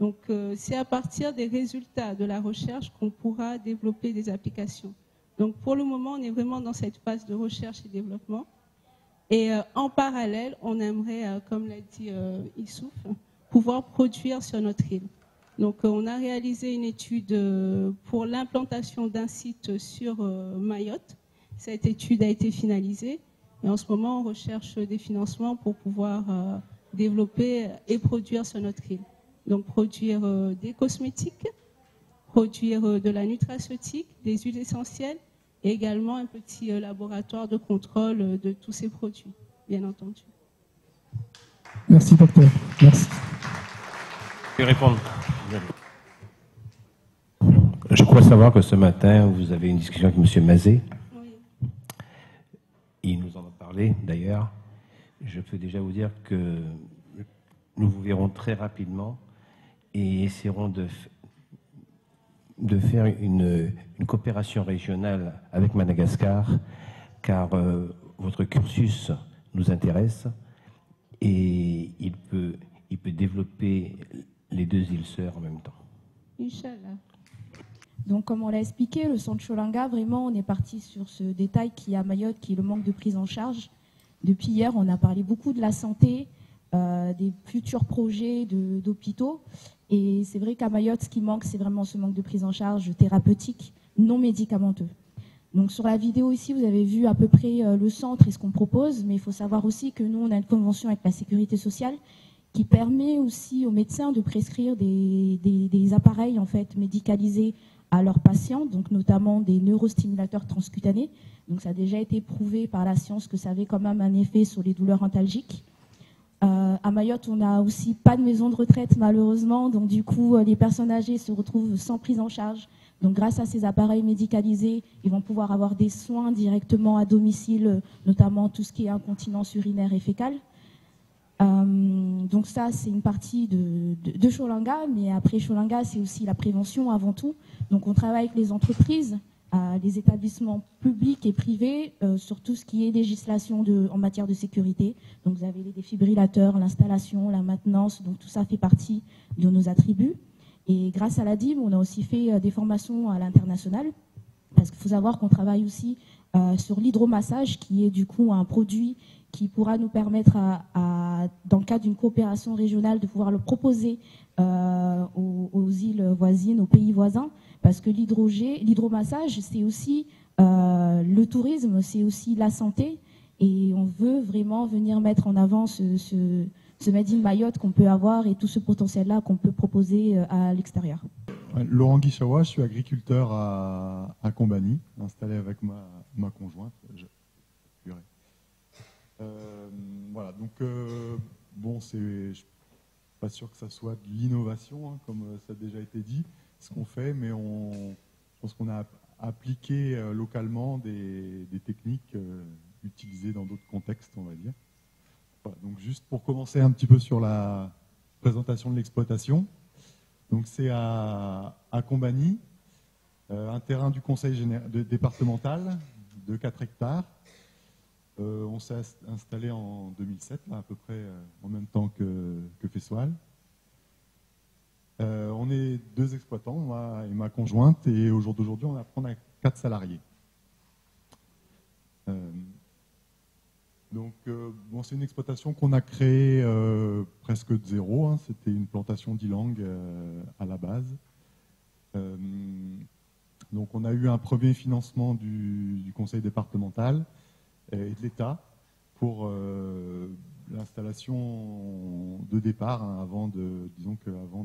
Donc, euh, c'est à partir des résultats de la recherche qu'on pourra développer des applications. Donc, pour le moment, on est vraiment dans cette phase de recherche et développement. Et euh, en parallèle, on aimerait, euh, comme l'a dit Issouf, pouvoir produire sur notre île. Donc, on a réalisé une étude pour l'implantation d'un site sur Mayotte. Cette étude a été finalisée. Et en ce moment, on recherche des financements pour pouvoir euh, développer et produire sur notre île. Donc produire euh, des cosmétiques, produire euh, de la nutraceutique, des huiles essentielles et également un petit laboratoire de contrôle de tous ces produits, bien entendu. Merci, docteur. Merci. Je vais répondre. Je crois savoir que ce matin, vous avez une discussion avec M. Mazet. Oui. Il nous en a d'ailleurs, je peux déjà vous dire que nous vous verrons très rapidement et essaierons de, de faire une, coopération régionale avec Madagascar, car euh, votre cursus nous intéresse et il peut, il peut développer les deux îles sœurs en même temps. Inch'Allah. Donc, comme on l'a expliqué, le centre Cholanga, vraiment, on est parti sur ce détail qui est à Mayotte, qui est le manque de prise en charge, Depuis hier, on a parlé beaucoup de la santé, des futurs projets d'hôpitaux. Et c'est vrai qu'à Mayotte, ce qui manque, c'est vraiment ce manque de prise en charge thérapeutique non médicamenteux. Donc sur la vidéo ici, vous avez vu à peu près le centre et ce qu'on propose, mais il faut savoir aussi que nous, on a une convention avec la sécurité sociale qui permet aussi aux médecins de prescrire des, appareils en fait médicalisés à leurs patients, donc notamment des neurostimulateurs transcutanés. Donc ça a déjà été prouvé par la science que ça avait quand même un effet sur les douleurs antalgiques. Euh, à Mayotte, on n'a aussi pas de maison de retraite malheureusement, donc du coup les personnes âgées se retrouvent sans prise en charge. Donc grâce à ces appareils médicalisés, ils vont pouvoir avoir des soins directement à domicile, notamment tout ce qui est incontinence urinaire et fécale. Euh, donc ça, c'est une partie de, de, Cholanga, mais après Cholanga, c'est aussi la prévention avant tout. Donc on travaille avec les entreprises, euh, les établissements publics et privés euh, sur tout ce qui est législation en matière de sécurité. Donc vous avez les défibrillateurs, l'installation, la maintenance, donc tout ça fait partie de nos attributs. Et grâce à la DIM, on a aussi fait des formations à l'international, parce qu'il faut savoir qu'on travaille aussi sur l'hydromassage, qui est du coup un produit qui pourra nous permettre, dans le cadre d'une coopération régionale, de pouvoir le proposer euh, aux, îles voisines, aux pays voisins, parce que l'hydromassage, c'est aussi euh, le tourisme, c'est aussi la santé, et on veut vraiment venir mettre en avant ce, ce, Made in Mayotte qu'on peut avoir et tout ce potentiel-là qu'on peut proposer euh, à l'extérieur. Laurent Guichawa, je suis agriculteur à, à Combani, installé avec ma, ma conjointe. Euh, voilà, donc bon, c'est, je suis pas sûr que ça soit de l'innovation, hein, comme ça a déjà été dit, ce qu'on fait, mais on, je pense qu'on a appliqué localement des, techniques utilisées dans d'autres contextes, on va dire. donc juste pour commencer un petit peu sur la présentation de l'exploitation. Donc c'est à, à Combani, un terrain du conseil départemental de 4 hectares, euh, on s'est installé en 2007, à peu près euh, en même temps que, que Fessoal. Euh, on est deux exploitants, moi et ma conjointe, et au jour d'aujourd'hui, on, a quatre salariés. donc, bon, c'est une exploitation qu'on a créée presque de zéro. Hein. C'était une plantation d'Ilang à la base. donc, on a eu un premier financement du conseil départemental et de l'État pour euh, l'installation de départ, hein, avant de, disons que avant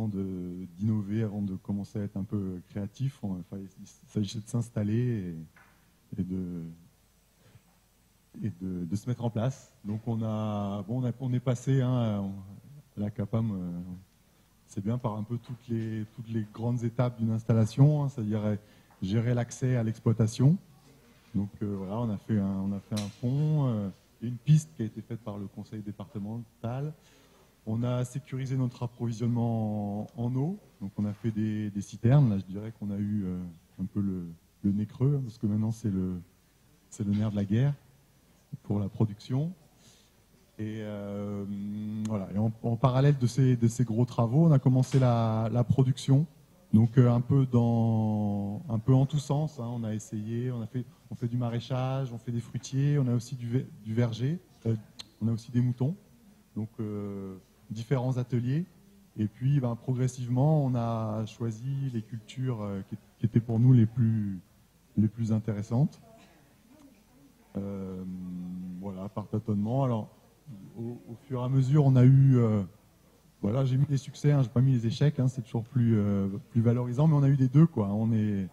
avant d'innover, avant de commencer à être un peu créatif, il s'agissait de s'installer et, de, et de, se mettre en place. Donc on a, bon, on, est passé hein, à la CAPAM, euh, c'est bien par un peu toutes les, toutes les grandes étapes d'une installation, hein, c'est-à-dire gérer l'accès à l'exploitation, donc euh, voilà, on a fait un, on a fait un pont, euh, une piste qui a été faite par le conseil départemental. On a sécurisé notre approvisionnement en, eau, donc on a fait des, citernes. Là, je dirais qu'on a eu euh, un peu le, nez creux, hein, parce que maintenant c'est le, c'est le nerf de la guerre pour la production. Et voilà. Et en, parallèle de ces, de ces gros travaux, on a commencé la, la production donc euh, un peu dans, un peu en tous sens. Hein. on a essayé, on a fait, on fait du maraîchage, on fait des fruitiers, on a aussi du, verger, euh, on a aussi des moutons. Donc euh, différents ateliers. Et puis ben, progressivement, on a choisi les cultures qui, étaient pour nous les plus, les plus intéressantes. voilà, par tâtonnement. Alors, au, fur et à mesure, on a eu voilà, j'ai mis les succès, hein, j'ai pas mis les échecs, hein, c'est toujours plus, euh, plus valorisant, mais on a eu des deux, quoi. On est,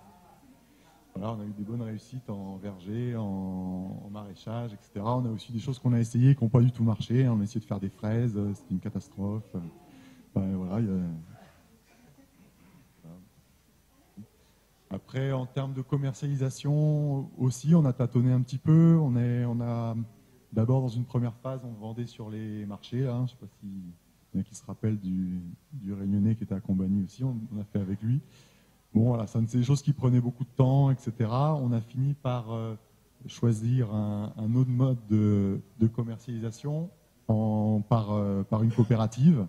on a eu des bonnes réussites en verger, en, maraîchage, etc. On a aussi des choses qu'on a essayées qui n'ont pas du tout marché. On a essayé de faire des fraises, euh, c'était une catastrophe. Après, en termes de commercialisation aussi, on a tâtonné un petit peu. On, est, on a d'abord dans une première phase, on vendait sur les marchés. Je sais pas si qui se rappelle du, du Réunionnais qui était à aussi, on, a fait avec lui. Bon, voilà, c'est des choses qui prenaient beaucoup de temps, etc. On a fini par euh, choisir un, autre mode de, commercialisation euh, par une coopérative.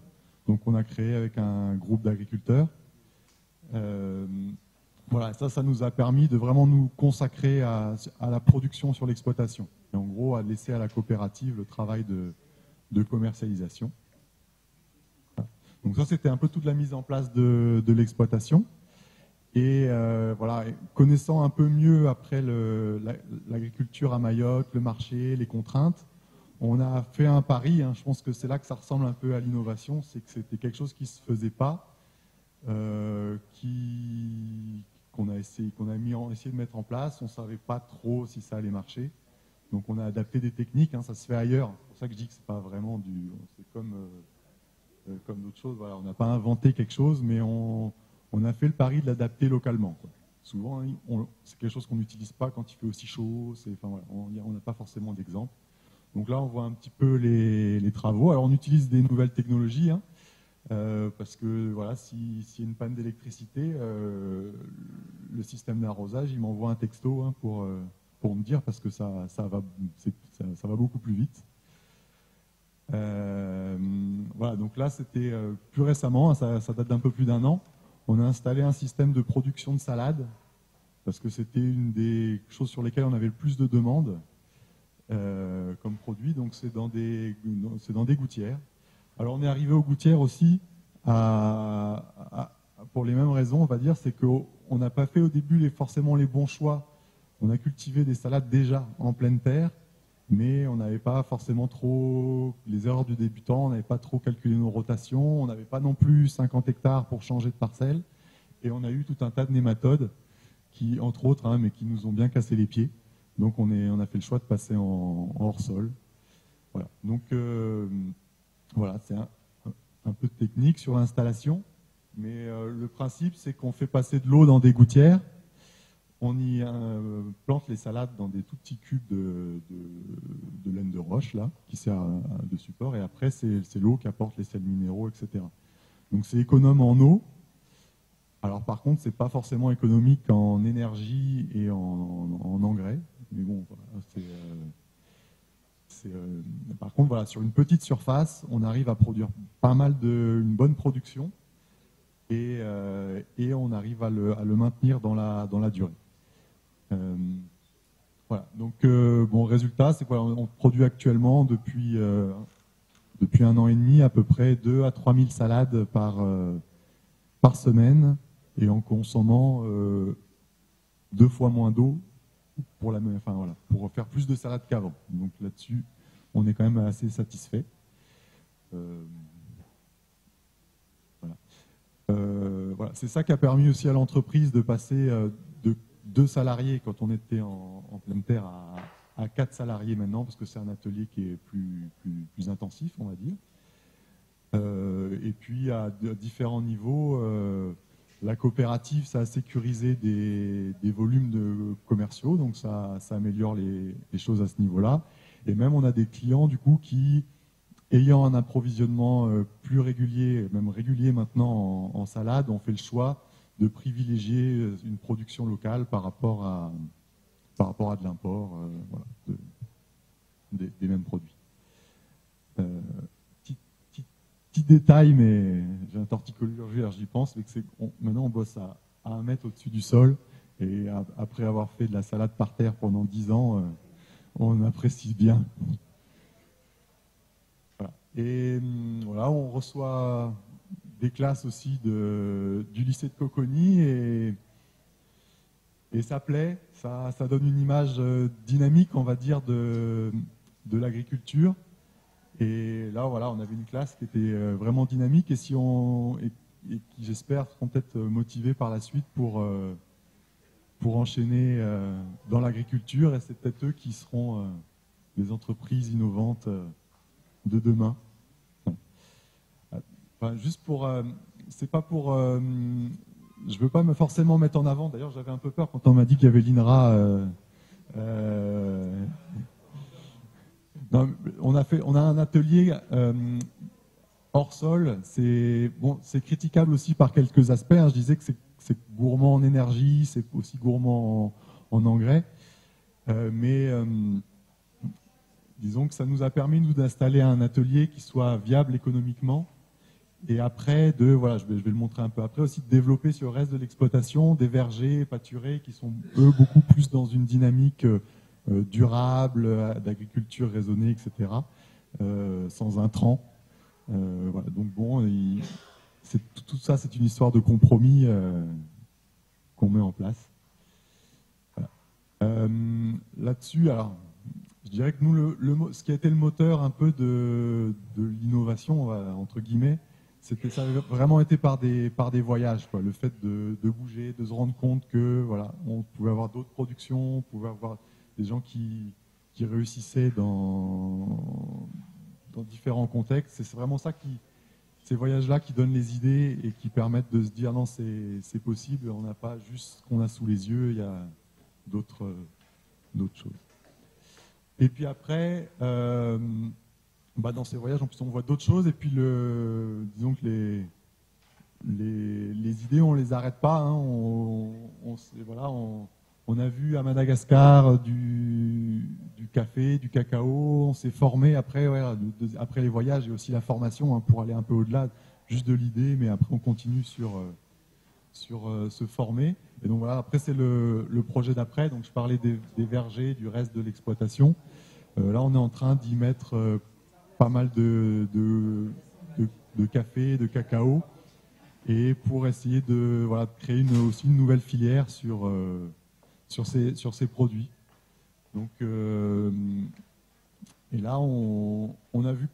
Donc, on a créé avec un groupe d'agriculteurs. Euh, voilà, ça, ça nous a permis de vraiment nous consacrer à, la production sur l'exploitation. Et en gros, à laisser à la coopérative le travail de, commercialisation. Donc ça, c'était un peu toute la mise en place de, l'exploitation. Et euh, voilà, connaissant un peu mieux après l'agriculture à Mayotte, le marché, les contraintes, on a fait un pari. Hein. je pense que c'est là que ça ressemble un peu à l'innovation, c'est que c'était quelque chose qui se faisait pas, euh, qu'on a essayé, qu'on a essayé de mettre en place. On savait pas trop si ça allait marcher. Donc on a adapté des techniques, hein, ça se fait ailleurs. C'est pour ça que je dis que c'est pas vraiment du. C'est comme, euh, comme d'autres choses. On n'a pas inventé quelque chose, mais on, on, a fait le pari de l'adapter localement. Souvent, hein, c'est quelque chose qu'on n'utilise pas quand il fait aussi chaud. On n'a pas forcément d'exemple. Donc là, on voit un petit peu les, travaux. Alors on utilise des nouvelles technologies. Hein, euh, parce que voilà, s'il y a une panne d'électricité, euh, le système d'arrosage, il m'envoie un texto hein, pour, euh, pour me dire parce que ça, va, beaucoup plus vite. voilà, donc là, c'était plus récemment, ça date d'un peu plus d'un an, on a installé un système de production de salade parce que c'était une des choses sur lesquelles on avait le plus de demandes comme produit. Donc c'est dans des, c'est dans des gouttières. Alors on est arrivé aux gouttières aussi pour les mêmes raisons, on va dire, c'est qu'on n'a pas fait au début forcément les bons choix. On a cultivé des salades déjà en pleine terre, mais on n'avait pas forcément trop les erreurs du débutant, on n'avait pas trop calculé nos rotations, on n'avait pas non plus 50 hectares pour changer de parcelle, et on a eu tout un tas de nématodes qui, entre autres, hein, mais qui nous ont bien cassé les pieds. Donc on, a fait le choix de passer en, hors sol. Voilà. Donc euh, voilà, c'est un, peu de technique sur l'installation. Mais euh, le principe, c'est qu'on fait passer de l'eau dans des gouttières. On y euh, plante les salades dans des tout petits cubes de, laine de roche, là, qui sert de support. Et après, c'est l'eau qui apporte les sels minéraux, etc. Donc c'est économe en eau. Alors par contre, c'est pas forcément économique en énergie et en, engrais. Mais bon, c'est... Euh, euh, par contre, voilà, sur une petite surface, on arrive à produire pas mal de, une bonne production et, et on arrive à le, à le, maintenir dans la, dans la durée. Euh, voilà. Donc, bon, résultat, c'est quoi? On produit actuellement depuis, depuis un an et demi à peu près 2 à 3 000 salades par, par semaine et en consommant deux fois moins d'eau pour, la, enfin, voilà, pour faire plus de salade qu'avant. Donc là-dessus, on est quand même assez satisfait. Euh, euh, voilà. C'est ça qui a permis aussi à l'entreprise de passer euh, salariés quand on était en, pleine terre à, quatre salariés maintenant, parce que c'est un atelier qui est plus, plus, intensif, on va dire. et puis à, différents niveaux, la coopérative, ça a sécurisé des, volumes de commerciaux, donc ça, améliore les, choses à ce niveau-là. Et même on a des clients du coup qui, ayant un approvisionnement euh, plus régulier, même régulier maintenant en, salade, ont fait le choix de privilégier euh, une production locale par rapport à, par rapport à de l'import euh, des, mêmes produits détail, mais j'ai un torticolure, j'y pense, mais que c'est, maintenant on bosse à, un mètre au-dessus du sol, et après avoir fait de la salade par terre pendant dix ans, euh, on apprécie bien. Et hum, voilà, on reçoit des classes aussi du lycée de Coconi, et, et ça plaît, ça, donne une image euh, dynamique, on va dire, de, l'agriculture. Et là, voilà, on avait une classe qui était euh, vraiment dynamique et, si on, et, qui, j'espère, seront peut-être euh, motivés par la suite pour, pour enchaîner dans l'agriculture. Et c'est peut-être eux qui seront les entreprises innovantes de demain. Juste pour. c'est pas pour. je veux pas me forcément mettre en avant. D'ailleurs, j'avais un peu peur quand on m'a dit qu'il y avait l'INRA on, a fait, on a un atelier euh, hors sol. C'est bon, c'est critiquable aussi par quelques aspects. Hein. Je disais que c'est gourmand en énergie, c'est aussi gourmand en, engrais. Euh, mais euh, disons que ça nous a permis nous d'installer un atelier qui soit viable économiquement et après, de, voilà, je vais, je vais le montrer un peu après, aussi de développer sur le reste de l'exploitation des vergers pâturés qui sont, eux, beaucoup plus dans une dynamique euh, durable, euh, d'agriculture raisonnée, etc., euh, sans intrants. Euh, voilà, donc bon, il- tout, ça, c'est une histoire de compromis qu'on met en place. Là-dessus, alors, je dirais que nous, le, le ce qui a été le moteur un peu de, de l'innovation, on va- entre guillemets, c'était ça a vraiment été par des par des voyages. Le fait de, de bouger, de se rendre compte que voilà, on pouvait avoir d'autres productions, on pouvait avoir des gens qui qui réussissaient dans dans différents contextes. C'est vraiment ça qui ces voyages-là qui donnent les idées et qui permettent de se dire non, c'est c'est possible. On n'a pas juste ce qu'on a sous les yeux. Il y a d'autres d'autres choses. Et puis après, euh, bah dans ces voyages, en plus, on voit d'autres choses. Et puis, disons que les, idées, on les arrête pas. hein. On, a vu à Madagascar du, du café, du cacao. On s'est formé après, après les voyages et aussi la formation hein, pour aller un peu au-delà juste de l'idée. Mais après, on continue sur, euh, sur euh, se former. Et donc voilà, après, c'est le, projet d'après. Donc, je parlais des, vergers, du reste de l'exploitation. Euh, là, on est en train d'y mettre euh, pas mal de, de, de- café, de cacao, et pour essayer de, voilà, de créer une, aussi une nouvelle filière sur, euh, sur, ces, sur ces produits. Donc, euh, et là, on, on a vu,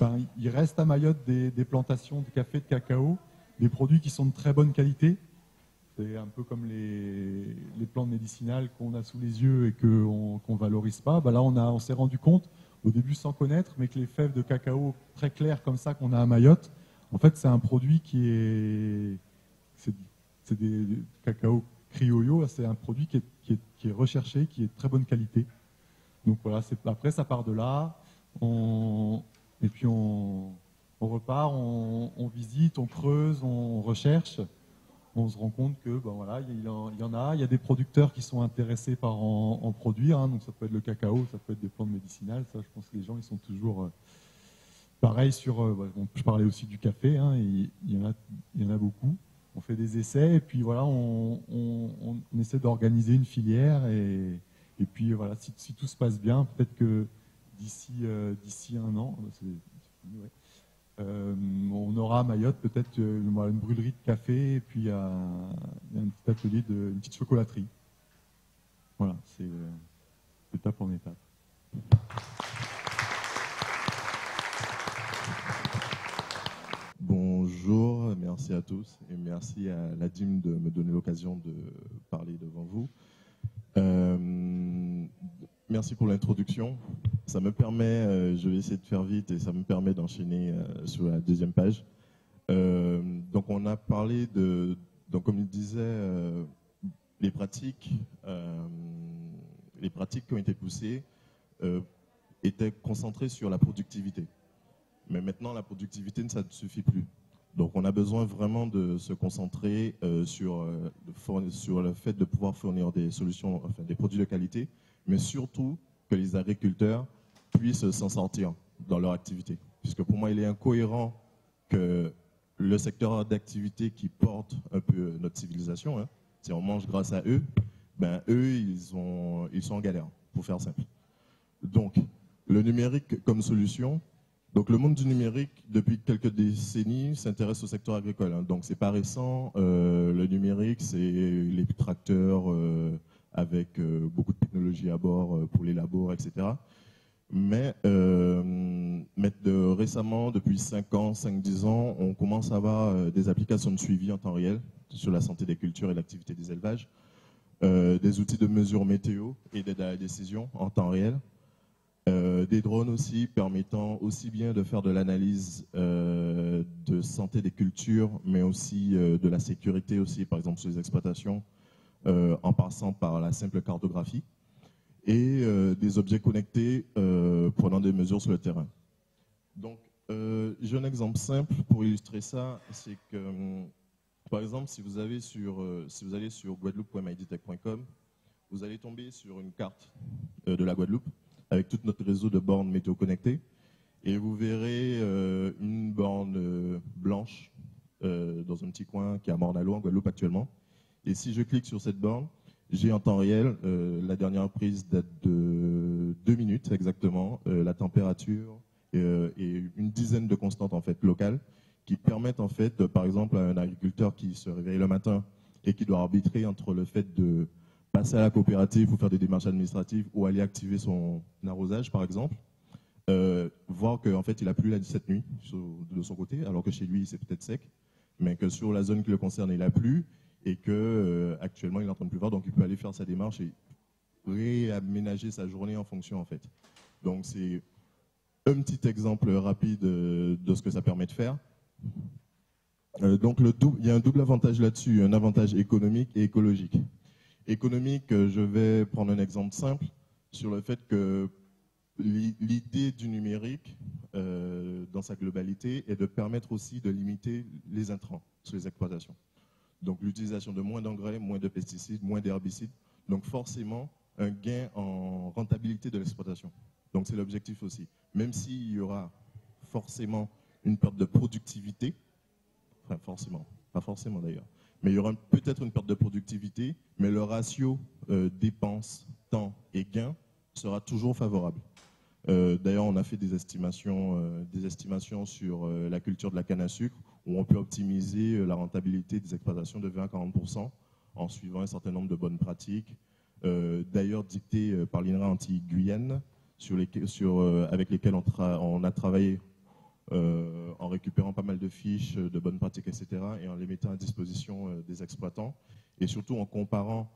ben, il reste à Mayotte des, des plantations de café, de cacao, des produits qui sont de très bonne qualité. C'est un peu comme les, les plantes médicinales qu'on a sous les yeux et qu'on ne valorise pas. Ben là, on, on s'est rendu compte, au début sans connaître, mais que les fèves de cacao très claires comme ça qu'on a à Mayotte, en fait, c'est un produit qui est. C'est des, cacao criollo, c'est un produit qui est, qui, est, recherché, qui est de très bonne qualité. Donc voilà, après, ça part de là. On, et puis on, repart, on visite, on creuse, on recherche on se rend compte que ben voilà, il y, en, a, il y a des producteurs qui sont intéressés par en, produire, hein, donc ça peut être le cacao, ça peut être des plantes médicinales, ça je pense que les gens ils sont toujours euh, pareil sur, euh, bon, je parlais aussi du café, hein, il, y en a, beaucoup, on fait des essais et puis voilà, on, essaie d'organiser une filière et, puis voilà, si, tout se passe bien, peut-être que d'ici euh, un an, c'est- ouais, euh, on aura à Mayotte peut-être euh, une, brûlerie de café et puis un, un petit atelier de une petite chocolaterie. Voilà, c'est euh, étape en étape. Bonjour, merci à tous et merci à la DIM de me donner l'occasion de parler devant vous. Euh, merci pour l'introduction. Ça me permet, euh, je vais essayer de faire vite et ça me permet d'enchaîner euh, sur la deuxième page. Euh, donc on a parlé de, donc comme il disait, les pratiques, les pratiques qui ont été poussées étaient concentrées sur la productivité. Mais maintenant, la productivité, ça ne suffit plus. Donc, on a besoin vraiment de se concentrer sur, sur le fait de pouvoir fournir des solutions, enfin des produits de qualité, mais surtout que les agriculteurs puissent s'en sortir dans leur activité. Puisque pour moi, il est incohérent que le secteur d'activité qui porte un peu notre civilisation, hein, si on mange grâce à eux, ben eux, ils, ont, ils sont en galère, pour faire simple. Donc, le numérique comme solution, donc le monde du numérique, depuis quelques décennies, s'intéresse au secteur agricole. hein. Donc c'est pas récent. Euh, le numérique, c'est les tracteurs euh, avec euh, beaucoup de technologie à bord euh, pour les labors, etc. Mais, euh, récemment, depuis 5 ans, 5-10 ans, on commence à avoir des applications de suivi en temps réel sur la santé des cultures et l'activité des élevages, des outils de mesure météo et d'aide à la décision en temps réel, des drones aussi permettant aussi bien de faire de l'analyse de santé des cultures, mais aussi de la sécurité aussi, par exemple sur les exploitations, euh, en passant par la simple cartographie, et euh, des objets connectés euh, prenant des mesures sur le terrain. Donc, j'ai un exemple simple pour illustrer ça, c'est que, par exemple, si vous, sur, allez sur guadeloupe.mydtech.com, vous allez tomber sur une carte de la Guadeloupe avec tout notre réseau de bornes météo connectées. Et vous verrez une borne blanche dans un petit coin qui est à Mornalo, en Guadeloupe actuellement. Et si je clique sur cette borne, j'ai en temps réel, la dernière prise date de deux minutes exactement, la température et, une dizaine de constantes en fait locales qui permettent en fait, par exemple, à un agriculteur qui se réveille le matin et qui doit arbitrer entre le fait de passer à la coopérative ou faire des démarches administratives ou aller activer son arrosage, par exemple, euh, voir qu'en fait, il a plu cette nuit de son côté, alors que chez lui, c'est peut-être sec, mais que sur la zone qui le concerne, il a plu et que euh, actuellement, il est en train de pleuvoir, donc il peut aller faire sa démarche et réaménager sa journée en fonction, en fait. Donc, c'est un petit exemple rapide euh, de ce que ça permet de faire. donc, le il y a un double avantage là-dessus, un avantage économique et écologique. Économique, je vais prendre un exemple simple sur le fait que l'idée du numérique euh, dans sa globalité est de permettre aussi de limiter les intrants sur les exploitations. Donc l'utilisation de moins d'engrais, moins de pesticides, moins d'herbicides. Donc forcément un gain en rentabilité de l'exploitation. Donc c'est l'objectif aussi. Même s'il y aura forcément une perte de productivité, enfin forcément, pas forcément d'ailleurs, mais il y aura peut-être une perte de productivité, mais le ratio euh, dépenses, temps et gain sera toujours favorable. Euh, d'ailleurs, on a fait des estimations, euh, des estimations sur la culture de la canne à sucre, où on peut optimiser la rentabilité des exploitations de 20 à 40% en suivant un certain nombre de bonnes pratiques, d'ailleurs dictées par l'INRA sur, avec lesquelles on, on, a travaillé en récupérant pas mal de fiches de bonnes pratiques, etc., et en les mettant à disposition des exploitants, et surtout en comparant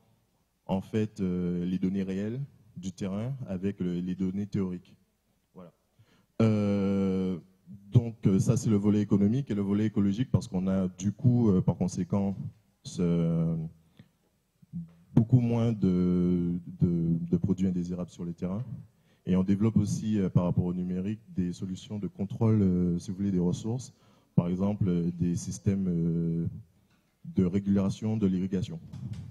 en fait les données réelles du terrain avec les données théoriques. Voilà. Euh, donc euh, ça c'est le volet économique et le volet écologique parce qu'on a du coup euh, par conséquent beaucoup moins de, produits indésirables sur les terrains. Et on développe aussi par rapport au numérique des solutions de contrôle, si vous voulez, des ressources. Par exemple, des systèmes de régulation de l'irrigation,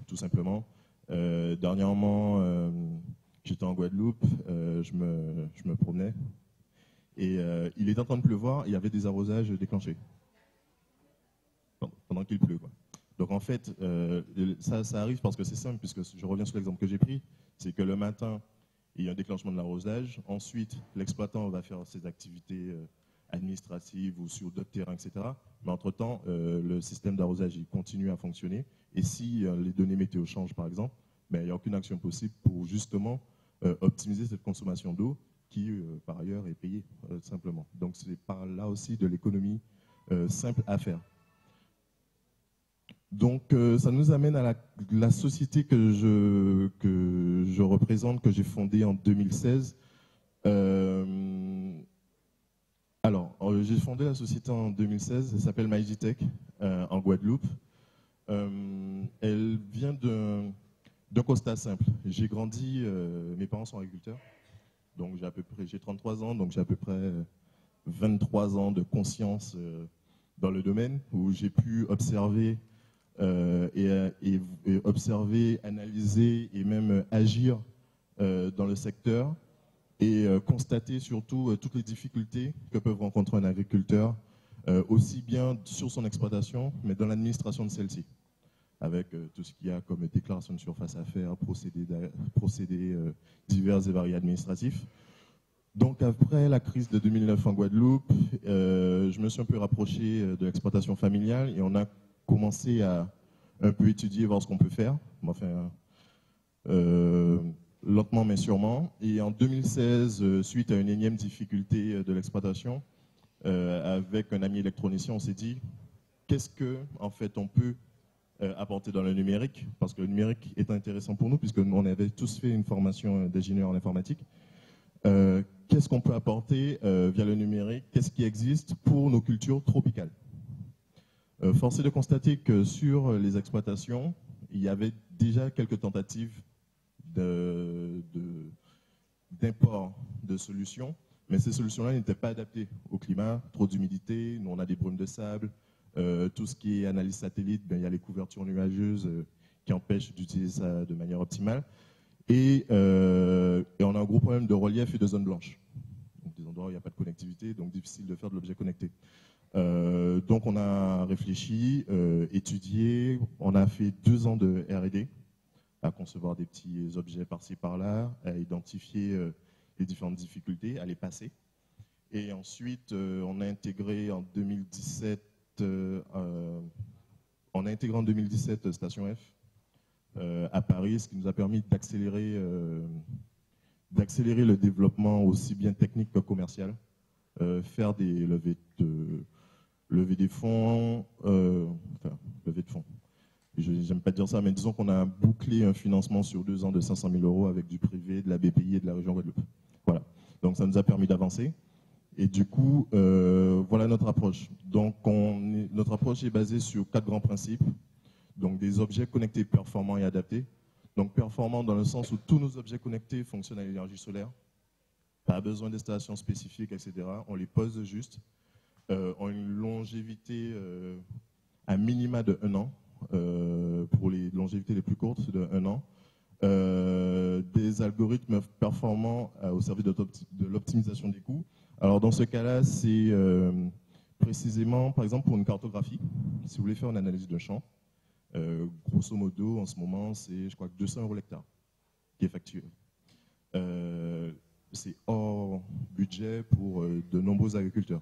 tout simplement. dernièrement, J'étais en Guadeloupe, euh, je, me, promenais, et euh, il est en train de pleuvoir, il y avait des arrosages déclenchés pendant qu'il pleut. Donc en fait, euh, ça, arrive parce que c'est simple, puisque je reviens sur l'exemple que j'ai pris, c'est que le matin, il y a un déclenchement de l'arrosage, ensuite l'exploitant va faire ses activités administratives ou sur d'autres terrains, etc. Mais entre-temps, le système d'arrosage continue à fonctionner, et si les données météo changent par exemple, ben, il n'y a aucune action possible pour justement euh, optimiser cette consommation d'eau qui, euh, par ailleurs, est payée euh, simplement. Donc c'est par là aussi de l'économie simple à faire. Donc ça nous amène à la, société que je, représente, que j'ai fondée en 2016. alors, j'ai fondé la société en 2016, elle s'appelle MyGTech en Guadeloupe. elle vient d'un constat simple. J'ai grandi, euh, mes parents sont agriculteurs, donc j'ai à peu près, j'ai 33 ans, donc j'ai à peu près 23 ans de conscience euh, dans le domaine où j'ai pu observer euh, analyser et même agir dans le secteur et constater surtout toutes les difficultés que peuvent rencontrer un agriculteur, aussi bien sur son exploitation, mais dans l'administration de celle-ci avec euh, tout ce qu'il y a comme déclaration de surface à faire, procédés, euh, divers et variés administratifs. Donc après la crise de 2009 en Guadeloupe, euh, je me suis un peu rapproché de l'exploitation familiale et on a commencé à un peu étudier, voir ce qu'on peut faire. Enfin, lentement mais sûrement. Et en 2016, suite à une énième difficulté de l'exploitation, avec un ami électronicien, on s'est dit qu'est-ce que en fait on peut euh, apporter dans le numérique, parce que le numérique est intéressant pour nous, puisque on avait tous fait une formation euh, d'ingénieur en informatique. Euh, qu'est-ce qu'on peut apporter via le numérique? Qu'est-ce qui existe pour nos cultures tropicales? Force est de constater que sur les exploitations, il y avait déjà quelques tentatives d'import de, solutions, mais ces solutions-là n'étaient pas adaptées au climat, trop d'humidité, nous on a des brumes de sable, euh, tout ce qui est analyse satellite, ben, il y a les couvertures nuageuses euh, qui empêchent d'utiliser ça de manière optimale. Euh, et, on a un gros problème de relief et de zones blanches. Donc des endroits où il n'y a pas de connectivité, donc difficile de faire de l'objet connecté. Euh, donc on a réfléchi, euh, étudié, on a fait deux ans de R&D à concevoir des petits objets par-ci par-là, à identifier euh, les différentes difficultés, à les passer. Et ensuite, on a intégré en 2017, a intégré en 2017 Station F à Paris, ce qui nous a permis d'accélérer le développement aussi bien technique que commercial, faire des levées de fonds, euh, enfin, de fonds. Je n'aime pas dire ça, mais disons qu'on a bouclé un financement sur deux ans de 500 000 euros avec du privé, de la BPI et de la région Guadeloupe. Voilà. Donc ça nous a permis d'avancer. Et du coup, euh, voilà notre approche. Donc on notre approche est basée sur quatre grands principes. Donc des objets connectés performants et adaptés. Donc performants dans le sens où tous nos objets connectés fonctionnent à l'énergie solaire. Pas besoin d'installation spécifique, etc. On les pose juste euh, ont une longévité euh, à minima de un an. Euh, pour les longévités les plus courtes, c'est de un an. des algorithmes performants au service de l'optimisation des coûts. Alors dans ce cas-là, c'est précisément, par exemple, pour une cartographie, si vous voulez faire une analyse de champ, grosso modo, en ce moment, c'est, je crois, 200 euros l'hectare qui est facturé. c'est hors budget pour de nombreux agriculteurs.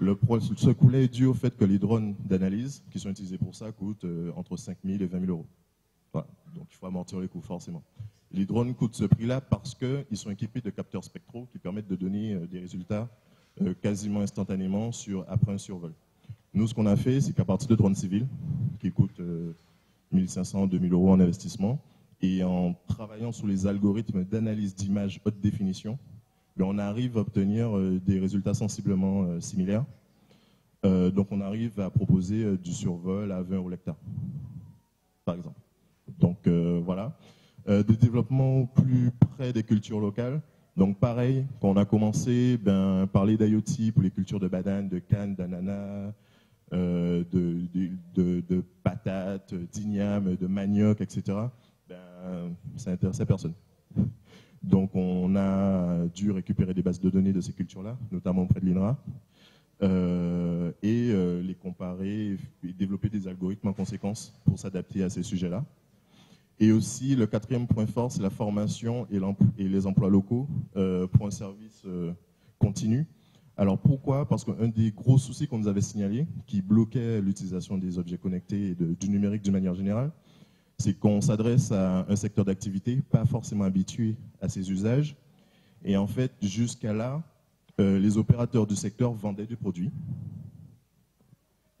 Le, ce coût-là est dû au fait que les drones d'analyse qui sont utilisés pour ça coûtent euh, entre 5 000 et 20 000 euros. Donc il faut amortir les coûts forcément. Les drones coûtent ce prix-là parce qu'ils sont équipés de capteurs spectraux qui permettent de donner euh, des résultats euh, quasiment instantanément après un survol. Nous, ce qu'on a fait, c'est qu'à partir de drones civils, qui coûtent 1500, 2000 euros en investissement, et en travaillant sur les algorithmes d'analyse d'images haute définition, on arrive à obtenir euh, des résultats sensiblement euh, similaires. Euh, donc on arrive à proposer du survol à 20 euros l'hectare, par exemple. Donc voilà. Des développements plus près des cultures locales. Donc pareil, quand on a commencé, ben, parler d'IoT pour les cultures de banane, de canne, d'ananas, de, de, patates, d'igname, de manioc, etc., ben, ça n'intéressait personne. Donc on a dû récupérer des bases de données de ces cultures-là, notamment auprès de l'INRA, euh, et euh, les comparer et développer des algorithmes en conséquence pour s'adapter à ces sujets-là. Et aussi, le quatrième point fort, c'est la formation et, les emplois locaux euh, pour un service continu. Alors pourquoi? Parce qu'un des gros soucis qu'on nous avait signalé, qui bloquait l'utilisation des objets connectés et du numérique d'une manière générale, c'est qu'on s'adresse à un secteur d'activité pas forcément habitué à ces usages. Et en fait, jusqu'à là, euh, les opérateurs du secteur vendaient du produit.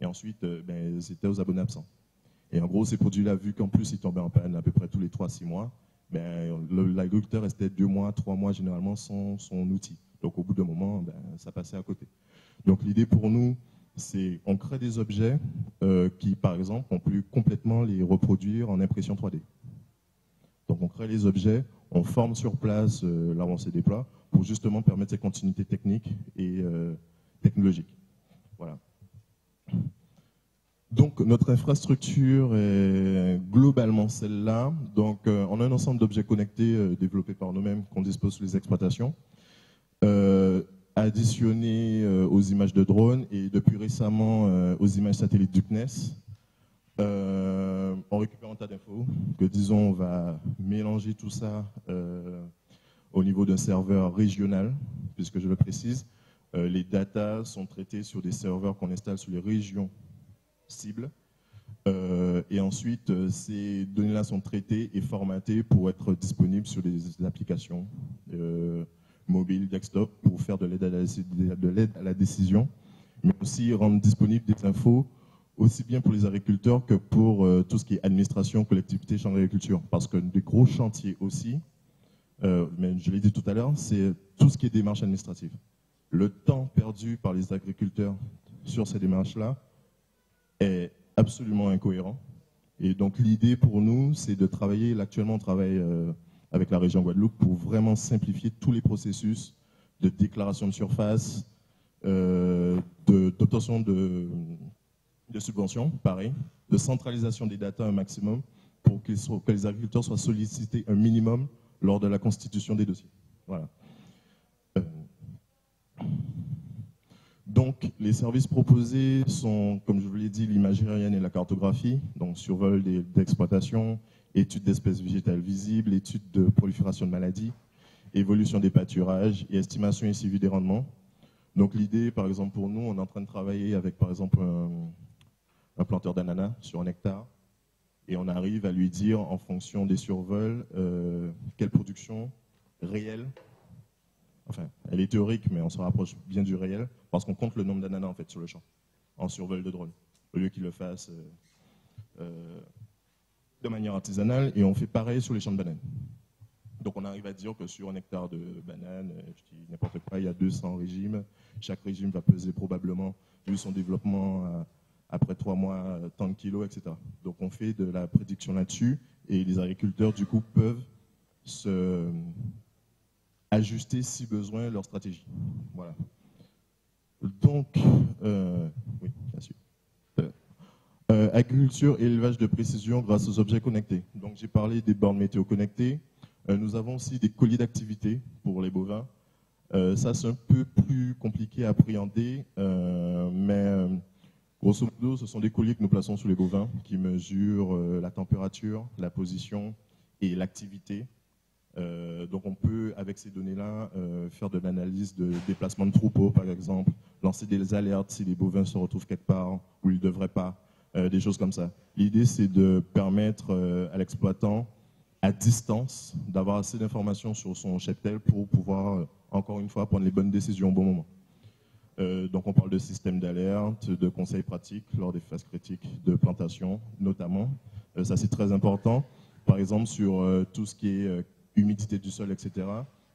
Et ensuite, euh, ben, c'était aux abonnés absents. Et en gros, ces produits-là, vu qu'en plus ils tombaient en panne à peu près tous les 3-6 mois, ben, l'agriculteur restait 2 mois, 3 mois généralement sans son outil. Donc au bout d'un moment, ben, ça passait à côté. Donc l'idée pour nous, c'est on crée des objets euh, qui, par exemple, on peut complètement les reproduire en impression 3D. Donc on crée les objets, on forme sur place euh, l'avancée des plats pour justement permettre cette continuité technique et euh, technologique. Voilà. Donc notre infrastructure est globalement celle-là. Donc on a un ensemble d'objets connectés développés par nous-mêmes qu'on dispose sur les exploitations euh, aux images de drone et depuis récemment euh, aux images satellites du CNES. Euh, on récupère un tas d'infos que, disons, on va mélanger tout ça au niveau d'un serveur régional, puisque je le précise, les datas sont traitées sur des serveurs qu'on installe sur les régions cibles. et ensuite, ces données-là sont traitées et formatées pour être disponibles sur des applications mobile, desktop, pour faire de l'aide à, la décision, mais aussi rendre disponibles des infos aussi bien pour les agriculteurs que pour euh, tout ce qui est administration, collectivité, champ d'agriculture. Parce que des gros chantiers aussi, euh, mais je l'ai dit tout à l'heure, c'est tout ce qui est démarche administrative. Le temps perdu par les agriculteurs sur ces démarches-là est absolument incohérent. Et donc l'idée pour nous, c'est de travailler, actuellement on travaille euh, avec la région Guadeloupe pour vraiment simplifier tous les processus de déclaration de surface, euh, d'obtention de, de, subventions, pareil, de centralisation des datas un maximum pour que les agriculteurs soient sollicités un minimum lors de la constitution des dossiers. Voilà. Euh, Donc, les services proposés sont, comme je vous l'ai dit, l'imagerie aérienne et la cartographie, donc survol d'exploitation, études d'espèces végétales visibles, études de prolifération de maladies, évolution des pâturages et estimation et suivi des rendements. Donc l'idée, par exemple, pour nous, on est en train de travailler avec, par exemple, un, planteur d'ananas sur un hectare, et on arrive à lui dire, en fonction des survols, euh, quelle production réelle, enfin, elle est théorique, mais on se rapproche bien du réel, parce qu'on compte le nombre d'ananas, en fait, sur le champ, en survol de drone, au lieu qu'il le fasse euh, euh, de manière artisanale, et on fait pareil sur les champs de bananes. Donc on arrive à dire que sur un hectare de bananes, euh, je dis n'importe quoi, il y a 200 régimes. Chaque régime va peser probablement, vu son développement, après trois mois, tant de kilos, etc. Donc on fait de la prédiction là-dessus et les agriculteurs, du coup, peuvent se ajuster, si besoin, leur stratégie. Voilà. Donc, oui, bien sûr. agriculture et élevage de précision grâce aux objets connectés. Donc j'ai parlé des bornes météo connectées, euh, nous avons aussi des colis d'activité pour les bovins. Euh, ça, c'est un peu plus compliqué à appréhender, euh, mais grosso modo, ce sont des colis que nous plaçons sous les bovins qui mesurent la température, la position et l'activité. Donc on peut, avec ces données-là, faire de l'analyse de déplacement de troupeaux, par exemple, lancer des alertes si les bovins se retrouvent quelque part où ils ne devraient pas, des choses comme ça. L'idée, c'est de permettre à l'exploitant à distance, d'avoir assez d'informations sur son cheptel pour pouvoir, euh, encore une fois, prendre les bonnes décisions au bon moment. Euh, donc on parle de système d'alerte, de conseils pratiques lors des phases critiques de plantation notamment. Euh, ça c'est très important. Par exemple sur tout ce qui est humidité du sol, etc.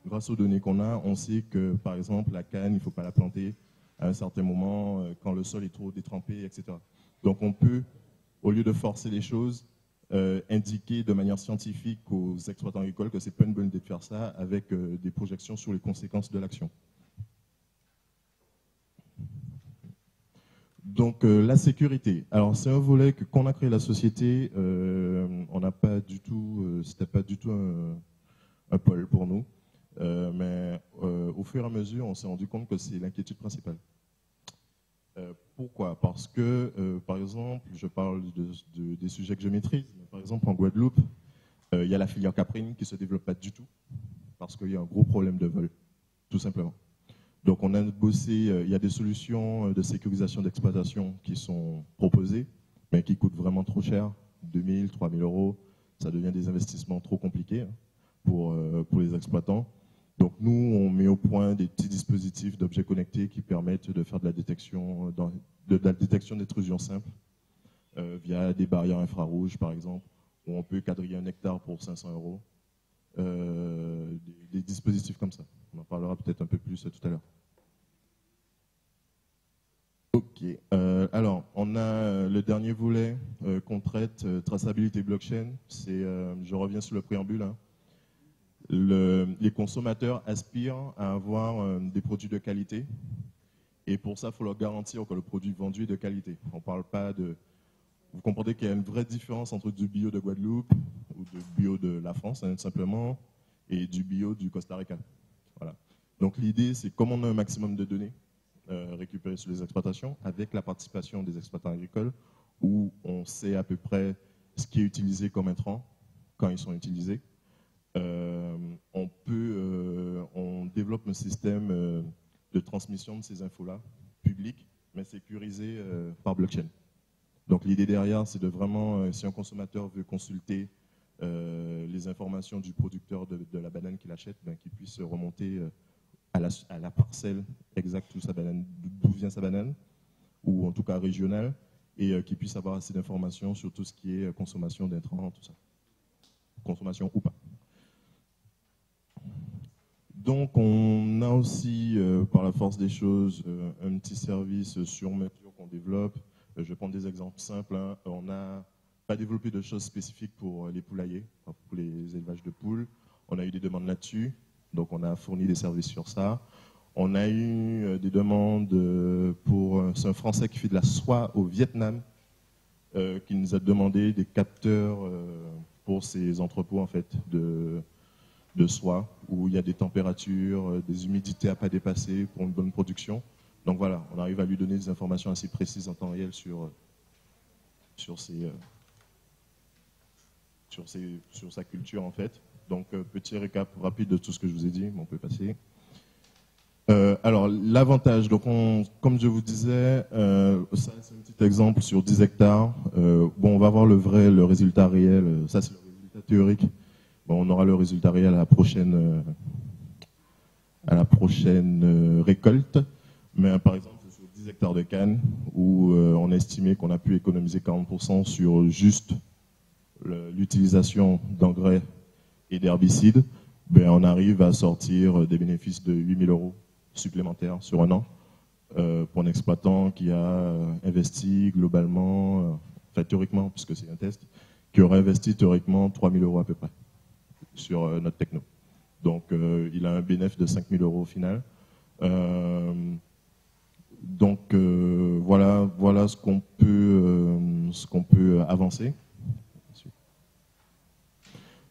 Grâce aux données qu'on a, on sait que par exemple la canne, il ne faut pas la planter à un certain moment quand le sol est trop détrempé, etc. Donc on peut, au lieu de forcer les choses, euh, indiquer de manière scientifique aux exploitants agricoles que ce n'est pas une bonne idée de faire ça avec euh, des projections sur les conséquences de l'action. Donc euh, la sécurité. Alors c'est un volet que quand a créé la société, on n'a pas du tout, c'était pas du tout un, un, pôle pour nous, mais au fur et à mesure, on s'est rendu compte que c'est l'inquiétude principale. Euh, pourquoi? Parce que, euh, par exemple, je parle de, des sujets que je maîtrise, par exemple en Guadeloupe, euh, il y a la filière caprine qui ne se développe pas du tout, parce qu'il y a un gros problème de vol, tout simplement. Donc on a bossé, il y a des solutions de sécurisation d'exploitation qui sont proposées, mais qui coûtent vraiment trop cher, 2000, 3000 euros, ça devient des investissements trop compliqués hein, pour, pour les exploitants. Donc nous, on met au point des petits dispositifs d'objets connectés qui permettent de faire de la détection, de, la détection d'intrusion simple euh, via des barrières infrarouges, par exemple, où on peut quadriller un hectare pour 500 euros. Euh, des, dispositifs comme ça. On en parlera peut-être un peu plus tout à l'heure. Ok. Euh, alors, on a le dernier volet qu'on traite, traçabilité blockchain. C'est, je reviens sur le préambule. Hein les consommateurs aspirent à avoir euh, des produits de qualité. Et pour ça, il faut leur garantir que le produit vendu est de qualité. On parle pas de... Vous comprenez qu'il y a une vraie différence entre du bio de Guadeloupe ou du bio de la France, hein, simplement, et du bio du Costa Rica. Voilà. Donc l'idée, c'est comme on a un maximum de données euh, récupérées sur les exploitations, avec la participation des exploitants agricoles, où on sait à peu près ce qui est utilisé comme intrant, quand ils sont utilisés, euh, euh, on développe un système euh, de transmission de ces infos-là, public, mais sécurisé par blockchain. Donc l'idée derrière, c'est de vraiment, si un consommateur veut consulter les informations du producteur de, la banane qu'il achète, ben, qu'il puisse remonter à la, parcelle exacte d'où vient sa banane, ou en tout cas régionale, et qu'il puisse avoir assez d'informations sur tout ce qui est consommation d'intrants, tout ça. Consommation ou pas. Donc on a aussi, euh, par la force des choses, euh, un petit service sur mesure qu'on développe. Euh, je vais prendre des exemples simples. Hein. On n'a pas développé de choses spécifiques pour les poulaillers, pour les élevages de poules. On a eu des demandes là-dessus, donc on a fourni des services sur ça. On a eu des demandes pour... Un Français qui fait de la soie au Vietnam, qui nous a demandé des capteurs pour ses entrepôts en fait, de soie, où il y a des températures, des humidités à pas dépasser pour une bonne production. Donc voilà, on arrive à lui donner des informations assez précises en temps réel sur, sur, ses, sur, ses, sur sa culture en fait. Donc petit récap rapide de tout ce que je vous ai dit, on peut passer. Euh, alors, l'avantage, donc comme je vous disais, euh, ça c'est un petit exemple sur 10 hectares. Euh, bon, on va voir le vrai, le résultat réel. Ça, c'est le résultat théorique. On aura le résultat réel à la prochaine, à la prochaine récolte. Mais par exemple, sur 10 hectares de canne, où on a estimé qu'on a pu économiser 40% sur juste l'utilisation d'engrais et d'herbicides, ben, on arrive à sortir des bénéfices de 8000 euros supplémentaire sur un an euh, pour un exploitant qui a euh, investi globalement, euh, enfin théoriquement, puisque c'est un test, qui aurait investi théoriquement 3 000 euros à peu près sur notre techno. Donc il a un bénéfice de 5 000 euros au final. donc voilà, voilà ce qu'on peut, peut avancer.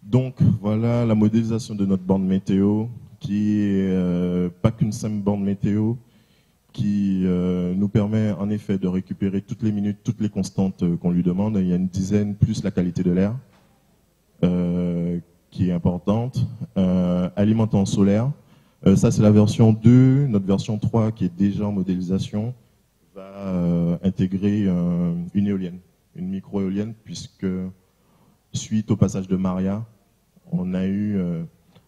Donc voilà la modélisation de notre bande météo qui est euh, pas qu'une simple bande météo, qui euh, nous permet en effet de récupérer toutes les minutes, toutes les constantes euh, qu'on lui demande. Il y a une dizaine plus la qualité de l'air qui est importante. alimentant solaire. ça, c'est la version 2. Notre version 3, qui est déjà en modélisation, va intégrer une éolienne, une micro-éolienne, puisque suite au passage de Maria, on a eu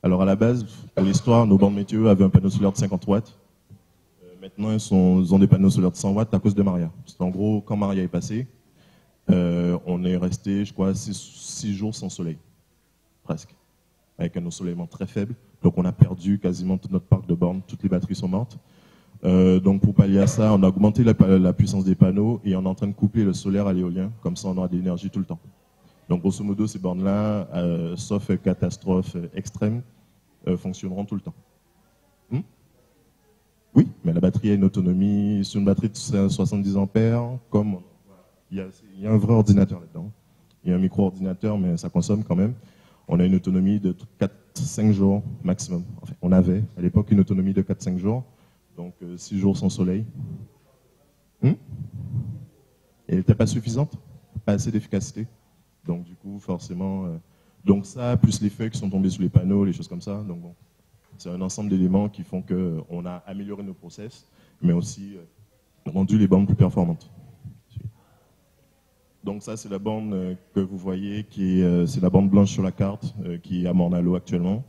alors à la base, pour l'histoire, nos bandes météo avaient un panneau solaire de 50 watts. Euh, maintenant, ils, sont, ont des panneaux solaires de 100 watts à cause de Maria. En gros, quand Maria est passée, euh, on est resté, je crois, 6 jours sans soleil, presque, avec un ensoleillement très faible. Donc on a perdu quasiment tout notre parc de bornes, toutes les batteries sont mortes. Euh, donc pour pallier à ça, on a augmenté la, puissance des panneaux et on est en train de coupler le solaire à l'éolien, comme ça on aura de l'énergie tout le temps. Donc grosso modo, ces bornes-là, sauf catastrophe extrême, euh, fonctionneront tout le temps. Hmm? Oui, mais la batterie a une autonomie, sur une batterie de 70 ampères, comme il y a, un vrai ordinateur là-dedans. Il y a un micro-ordinateur, mais ça consomme quand même. On a une autonomie de 4-5 jours maximum. On avait à l'époque une autonomie de 4-5 jours, donc 6 euh, jours sans soleil. Hmm? Elle n'était pas suffisante, pas assez d'efficacité. Donc du coup, forcément, euh, donc ça, plus les feuilles qui sont tombées sous les panneaux, les choses comme ça. Donc bon, c'est un ensemble d'éléments qui font qu'on a amélioré nos process, mais aussi euh, rendu les bandes plus performantes. Donc ça, c'est la bande euh, que vous voyez, qui euh, c'est la bande blanche sur la carte, qui est à Mornalo actuellement.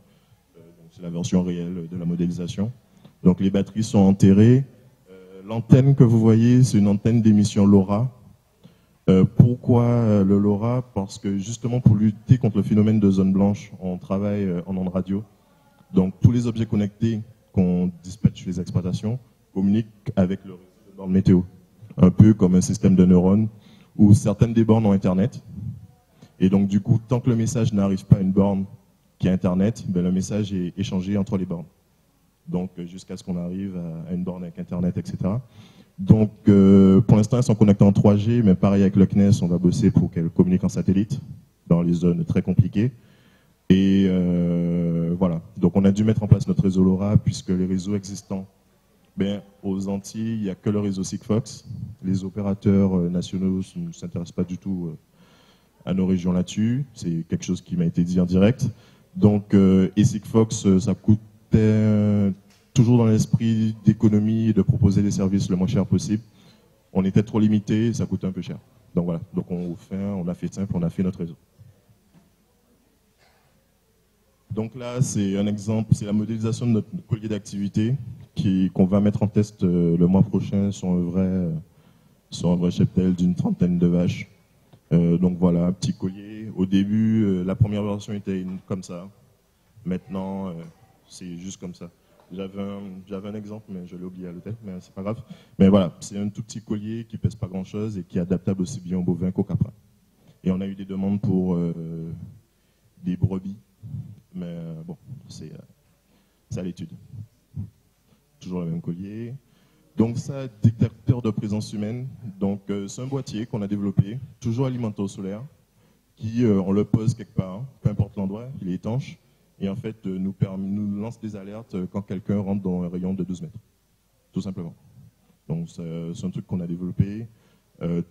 c'est la version réelle de la modélisation. Donc les batteries sont enterrées. L'antenne que vous voyez, c'est une antenne d'émission LoRa, euh, pourquoi euh, le LoRa? Parce que justement pour lutter contre le phénomène de zone blanche, on travaille euh, en ondes radio. Donc tous les objets connectés qu'on dispatche les exploitations communiquent avec le réseau de météo. Un peu comme un système de neurones où certaines des bornes ont Internet. Et donc du coup, tant que le message n'arrive pas à une borne qui a Internet, ben, le message est échangé entre les bornes. Donc jusqu'à ce qu'on arrive à une borne avec Internet, etc. Donc, euh, pour l'instant, elles sont connectées en 3G, mais pareil avec le CNES, on va bosser pour qu'elles communiquent en satellite dans les zones très compliquées. Et euh, voilà. Donc, on a dû mettre en place notre réseau LoRa puisque les réseaux existants, ben, aux Antilles, il n'y a que le réseau Sigfox. Les opérateurs euh, nationaux ne s'intéressent pas du tout à nos régions là-dessus. C'est quelque chose qui m'a été dit en direct. Donc, et Sigfox, ça coûtait toujours dans l'esprit d'économie et de proposer des services le moins cher possible. On était trop limité, ça coûtait un peu cher. Donc voilà, donc on, fait, on a fait simple, on a fait notre réseau. Donc là, c'est un exemple, c'est la modélisation de notre collier d'activité qu'on va mettre en test euh, le mois prochain sur un vrai, sur un vrai cheptel d'une trentaine de vaches. Euh, donc voilà, petit collier. Au début, euh, la première version était comme ça. Maintenant, c'est juste comme ça. J'avais un, un, exemple, mais je l'ai oublié à l'hôtel, mais c'est pas grave. Mais voilà, c'est un tout petit collier qui pèse pas grand-chose et qui est adaptable aussi bien aux bovins qu'aux caprins. Et on a eu des demandes pour euh, des brebis, mais euh, bon, c'est à l'étude. Toujours le même collier. Donc ça, détecteur de présence humaine. Donc euh, c'est un boîtier qu'on a développé, toujours alimenté au solaire, qui on le pose quelque part, peu importe l'endroit, il est étanche et en fait nous, nous lance des alertes quand quelqu'un rentre dans un rayon de 12 mètres, tout simplement. Donc c'est un truc qu'on a développé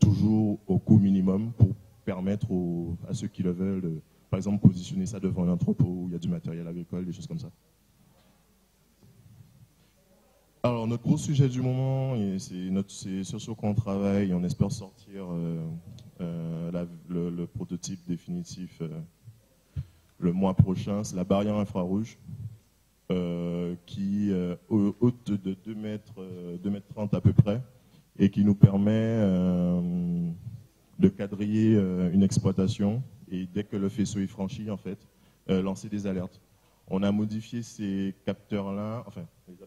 toujours au coût minimum pour permettre à ceux qui le veulent, par exemple, positionner ça devant un entrepôt où il y a du matériel agricole, des choses comme ça. Alors, notre gros sujet du moment, c'est sur ce qu'on travaille, on espère sortir euh, euh, le, prototype définitif euh, le mois prochain, c'est la barrière infrarouge, qui haute de 2 mètres, 2 mètres 30 à peu près, et qui nous permet de quadriller une exploitation, et dès que le faisceau est franchi, en fait, lancer des alertes. On a modifié ces capteurs-là, enfin, les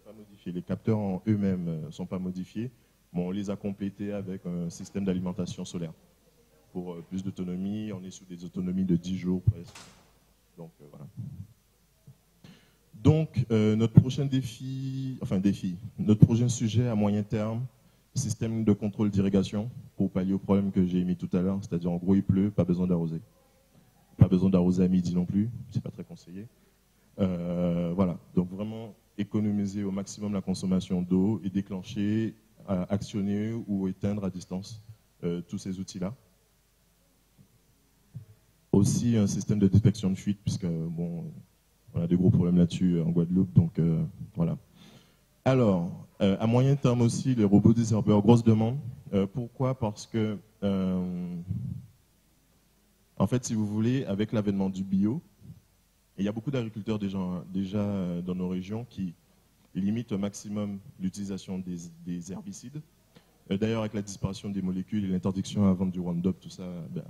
les capteurs en eux-mêmes ne euh, sont pas modifiés, mais on les a complétés avec un système d'alimentation solaire. Pour euh, plus d'autonomie, on est sous des autonomies de 10 jours presque. Donc, euh, voilà. Donc, notre prochain défi, enfin défi, notre prochain sujet à moyen terme, système de contrôle d'irrigation pour pallier au problème que j'ai mis tout à l'heure, c'est-à-dire en gros il pleut, pas besoin d'arroser. Pas besoin d'arroser à midi non plus, c'est pas très conseillé. Voilà, donc vraiment économiser au maximum la consommation d'eau et déclencher, actionner ou éteindre à distance euh, tous ces outils-là. Aussi un système de détection de fuite, puisque bon, on a des gros problèmes là-dessus en Guadeloupe, donc euh, voilà. Alors, à moyen terme aussi, les robots désherbeurs, grosse demande. pourquoi? Parce que, en fait, si vous voulez, avec l'avènement du bio, il y a beaucoup d'agriculteurs déjà, euh, dans nos régions qui limitent au maximum l'utilisation des, herbicides. Euh, d'ailleurs, avec la disparition des molécules et l'interdiction à vendre du Roundup, tout ça, ben,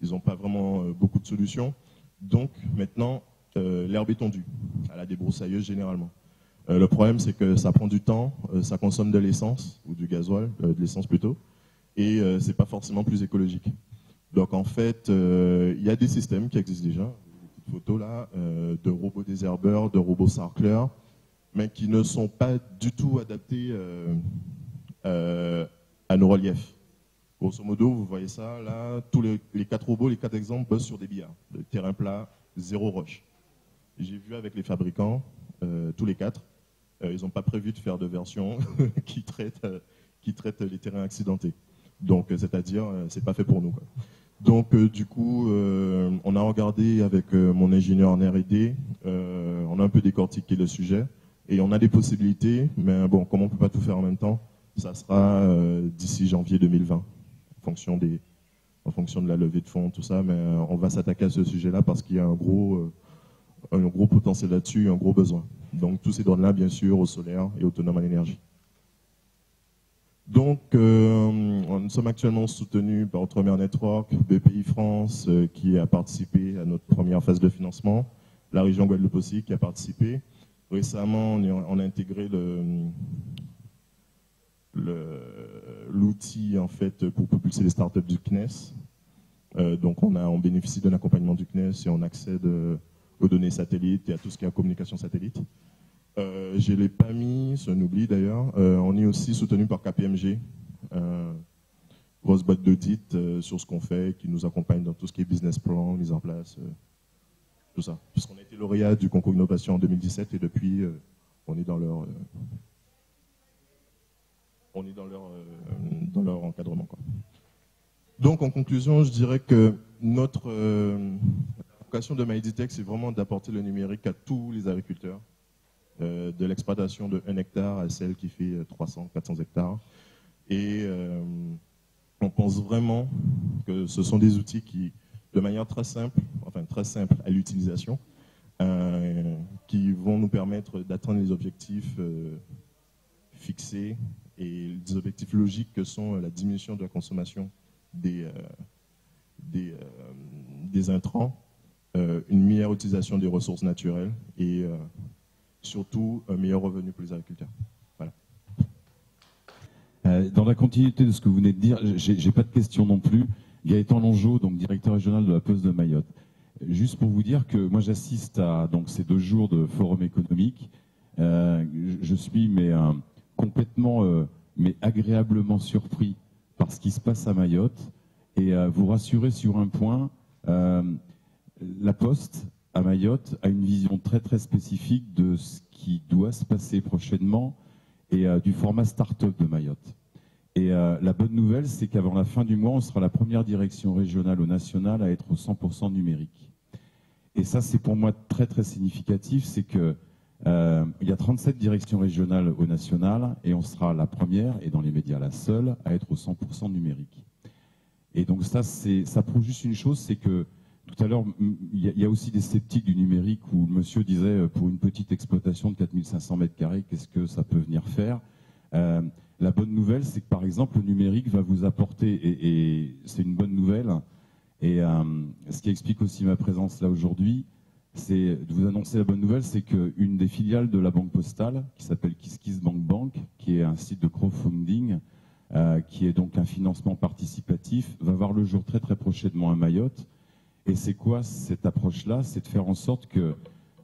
ils n'ont pas vraiment euh, beaucoup de solutions. Donc maintenant, l'herbe est tondue à la débroussailleuse généralement. le problème, c'est que ça prend du temps, ça consomme de l'essence ou du gasoil, de l'essence plutôt, et c'est pas forcément plus écologique. Donc en fait, il y a des systèmes qui existent déjà photos là, euh, de robots désherbeurs, de robots sarcleurs, mais qui ne sont pas du tout adaptés euh, euh, à nos reliefs. Grosso modo, vous voyez ça, là, tous les, quatre robots, les quatre exemples bossent sur des billards, de terrain plat, zéro roche. J'ai vu avec les fabricants, tous les quatre, ils n'ont pas prévu de faire de version qui traite, les terrains accidentés. Donc, c'est-à-dire, c'est pas fait pour nous. Donc euh, du coup, euh, on a regardé avec euh, mon ingénieur en R&D, on a un peu décortiqué le sujet et on a des possibilités, mais bon, comme on peut pas tout faire en même temps, ça sera d'ici janvier 2020, en fonction de la levée de fonds, tout ça. Mais on va s'attaquer à ce sujet-là parce qu'il y a un gros, potentiel là-dessus, un gros besoin. Donc tous ces données-là, bien sûr, au solaire et autonome en énergie. Donc, euh, nous sommes actuellement soutenus par Outremer Network, BPI France, euh, qui a participé à notre première phase de financement, la région Guadeloupe aussi, qui a participé. Récemment, on, a intégré l'outil en fait pour propulser les startups du CNES. Euh, donc, on, a, on bénéficie d'un accompagnement du CNES et on accède aux données satellites et à tout ce qui est communication satellite. Euh, je ne l'ai pas mis, c'est un oubli d'ailleurs. Euh, on est aussi soutenu par KPMG, euh, grosse boîte d'audit sur ce qu'on fait, qui nous accompagne dans tout ce qui est business plan, mise en place, tout ça. Puisqu'on a été lauréat du concours innovation en 2017 et depuis, on est dans leur, on est dans leur, dans leur encadrement. Donc en conclusion, je dirais que notre vocation de MyDitech, c'est vraiment d'apporter le numérique à tous les agriculteurs de l'exploitation de 1 hectare à celle qui fait 300, 400 hectares. Et euh, on pense vraiment que ce sont des outils qui, de manière très simple, enfin très simple à l'utilisation, euh, qui vont nous permettre d'atteindre les objectifs fixés et des objectifs logiques que sont la diminution de la consommation des, des, des intrants, une meilleure utilisation des ressources naturelles et surtout un meilleur revenu pour les agriculteurs. Voilà. Euh, dans la continuité de ce que vous venez de dire, j'ai pas de question non plus. Gaëtan Longeau, donc directeur régional de la Poste de Mayotte. Juste pour vous dire que moi j'assiste à donc ces deux jours de forum économique. Euh, je suis mais euh, complètement mais agréablement surpris par ce qui se passe à Mayotte et vous rassurer sur un point. la Poste à Mayotte a une vision très très spécifique de ce qui doit se passer prochainement et du format start-up de Mayotte. Et la bonne nouvelle, c'est qu'avant la fin du mois, on sera la première direction régionale ou nationale à être au 100% numérique. Et ça, c'est pour moi très très significatif, c'est que euh, il y a 37 directions régionales au national et on sera la première et dans les médias la seule à être au 100% numérique. Et donc ça, ça prouve juste une chose, c'est que tout à l'heure, il y, a aussi des sceptiques du numérique où le monsieur disait euh, pour une petite exploitation de 4500 mètres carrés, qu'est-ce que ça peut venir faire? Euh, La bonne nouvelle, c'est que par exemple, le numérique va vous apporter, et, c'est une bonne nouvelle, et ce qui explique aussi ma présence là aujourd'hui, c'est de vous annoncer la bonne nouvelle, c'est qu'une des filiales de la Banque Postale, qui s'appelle KissKissBankBank, Bank Bank, qui est un site de crowdfunding, euh, qui est donc un financement participatif, va voir le jour très très prochainement à Mayotte. Et c'est quoi cette approche-là? C'est de faire en sorte que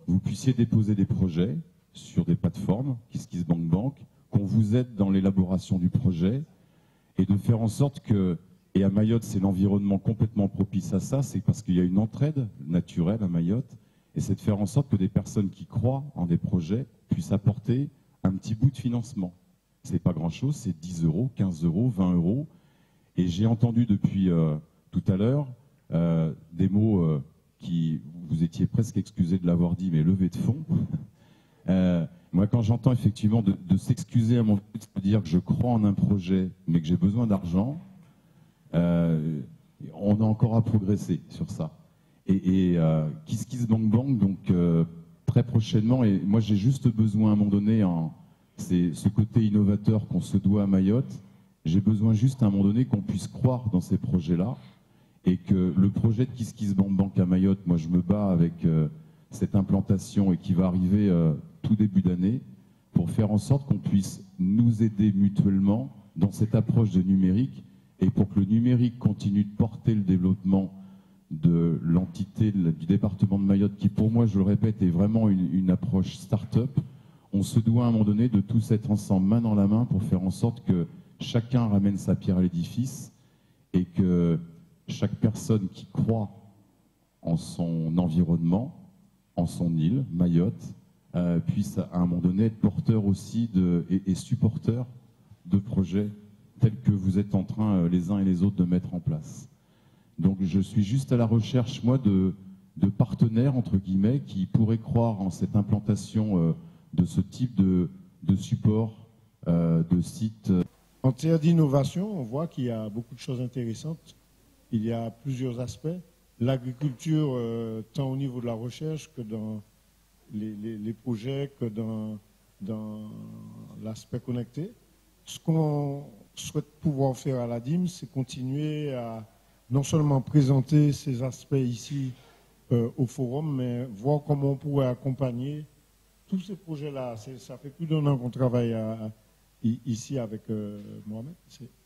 vous puissiez déposer des projets sur des plateformes, KissKissBankBank, Bank qu'on vous aide dans l'élaboration du projet, et de faire en sorte que et à Mayotte, c'est l'environnement complètement propice à ça, c'est parce qu'il y a une entraide naturelle à Mayotte, et c'est de faire en sorte que des personnes qui croient en des projets puissent apporter un petit bout de financement. Ce n'est pas grand-chose, c'est 10 euros, 15 euros, 20 euros. Et j'ai entendu depuis euh, tout à l'heure des mots euh, qui, vous étiez presque excusé de l'avoir dit, mais levée de fonds. moi, quand j'entends effectivement de, s'excuser à mon de dire que je crois en un projet, mais que j'ai besoin d'argent, on a encore à progresser sur ça et, et euh, Bank Bank, donc euh, très prochainement. Et moi, j'ai juste besoin à un moment donné, c'est ce côté innovateur qu'on se doit à Mayotte. J'ai besoin juste à un moment donné qu'on puisse croire dans ces projets-là et que le projet de Kiss Bank Bank à Mayotte, moi, je me bats avec euh, cette implantation et qui va arriver euh, tout début d'année pour faire en sorte qu'on puisse nous aider mutuellement dans cette approche de numérique et pour que le numérique continue de porter le développement de l'entité du département de Mayotte, qui pour moi, je le répète, est vraiment une, approche start-up, on se doit à un moment donné de tous être ensemble, main dans la main, pour faire en sorte que chacun ramène sa pierre à l'édifice et que chaque personne qui croit en son environnement, en son île, Mayotte, euh, puisse à un moment donné être porteur aussi de, et, supporteur de projets tels que vous êtes en train, euh, les uns et les autres, de mettre en place. Donc je suis juste à la recherche, moi, de, partenaires, entre guillemets, qui pourraient croire en cette implantation euh, de ce type de, support, euh, de site. En termes d'innovation, on voit qu'il y a beaucoup de choses intéressantes. Il y a plusieurs aspects. L'agriculture, euh, tant au niveau de la recherche que dans les, projets, que dans, l'aspect connecté. Ce qu'on souhaite pouvoir faire à la DIM, c'est continuer à non seulement présenter ces aspects ici euh, au forum, mais voir comment on pourrait accompagner tous ces projets-là. Ça fait plus d'un an qu'on travaille ici avec euh, Mohamed.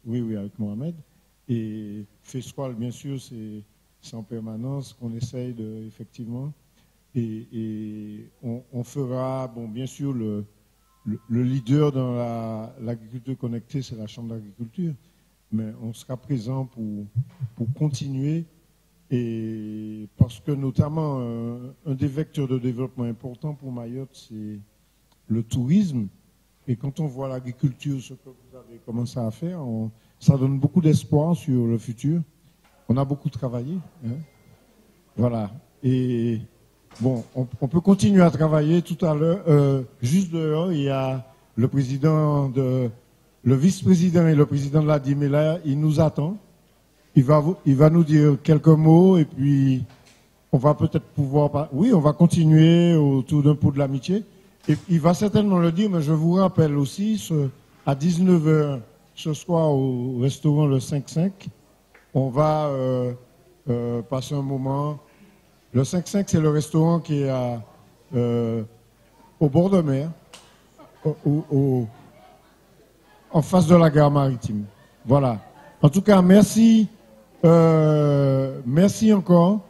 Oui, oui, avec Mohamed. Et FESQUAL, bien sûr, c'est en permanence qu'on essaye de, effectivement. Et, on, fera, bon, bien sûr, le, le leader dans l'agriculture connectée, c'est la Chambre d'agriculture mais on sera présent pour, pour continuer. Et parce que notamment, un des vecteurs de développement importants pour Mayotte, c'est le tourisme. Et quand on voit l'agriculture, ce que vous avez commencé à faire, ça donne beaucoup d'espoir sur le futur. On a beaucoup travaillé. Hein. Voilà. Et bon, on, peut continuer à travailler tout à l'heure. Euh, juste dehors, il y a le président de le vice-président et le président de la DIMELA, il nous attend. Il va, il va nous dire quelques mots et puis on va peut-être pouvoir... Oui, on va continuer autour d'un pot de l'amitié. Il va certainement le dire, mais je vous rappelle aussi, ce, à 19h ce soir au restaurant Le 5-5, on va euh, euh, passer un moment. Le 5-5, c'est le restaurant qui est euh, au bord de mer, en face de la gare maritime. Voilà. En tout cas, merci. Merci encore.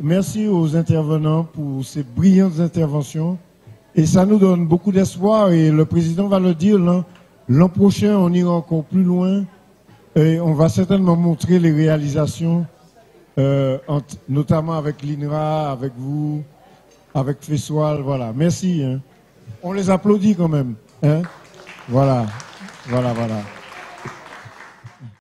Merci aux intervenants pour ces brillantes interventions. Et ça nous donne beaucoup d'espoir. Et le président va le dire, l'an prochain, on ira encore plus loin. Et on va certainement montrer les réalisations euh, notamment avec l'INRA, avec vous, avec Fessoal. Voilà, merci. Hein. On les applaudit quand même. Hein. Voilà, voilà, voilà.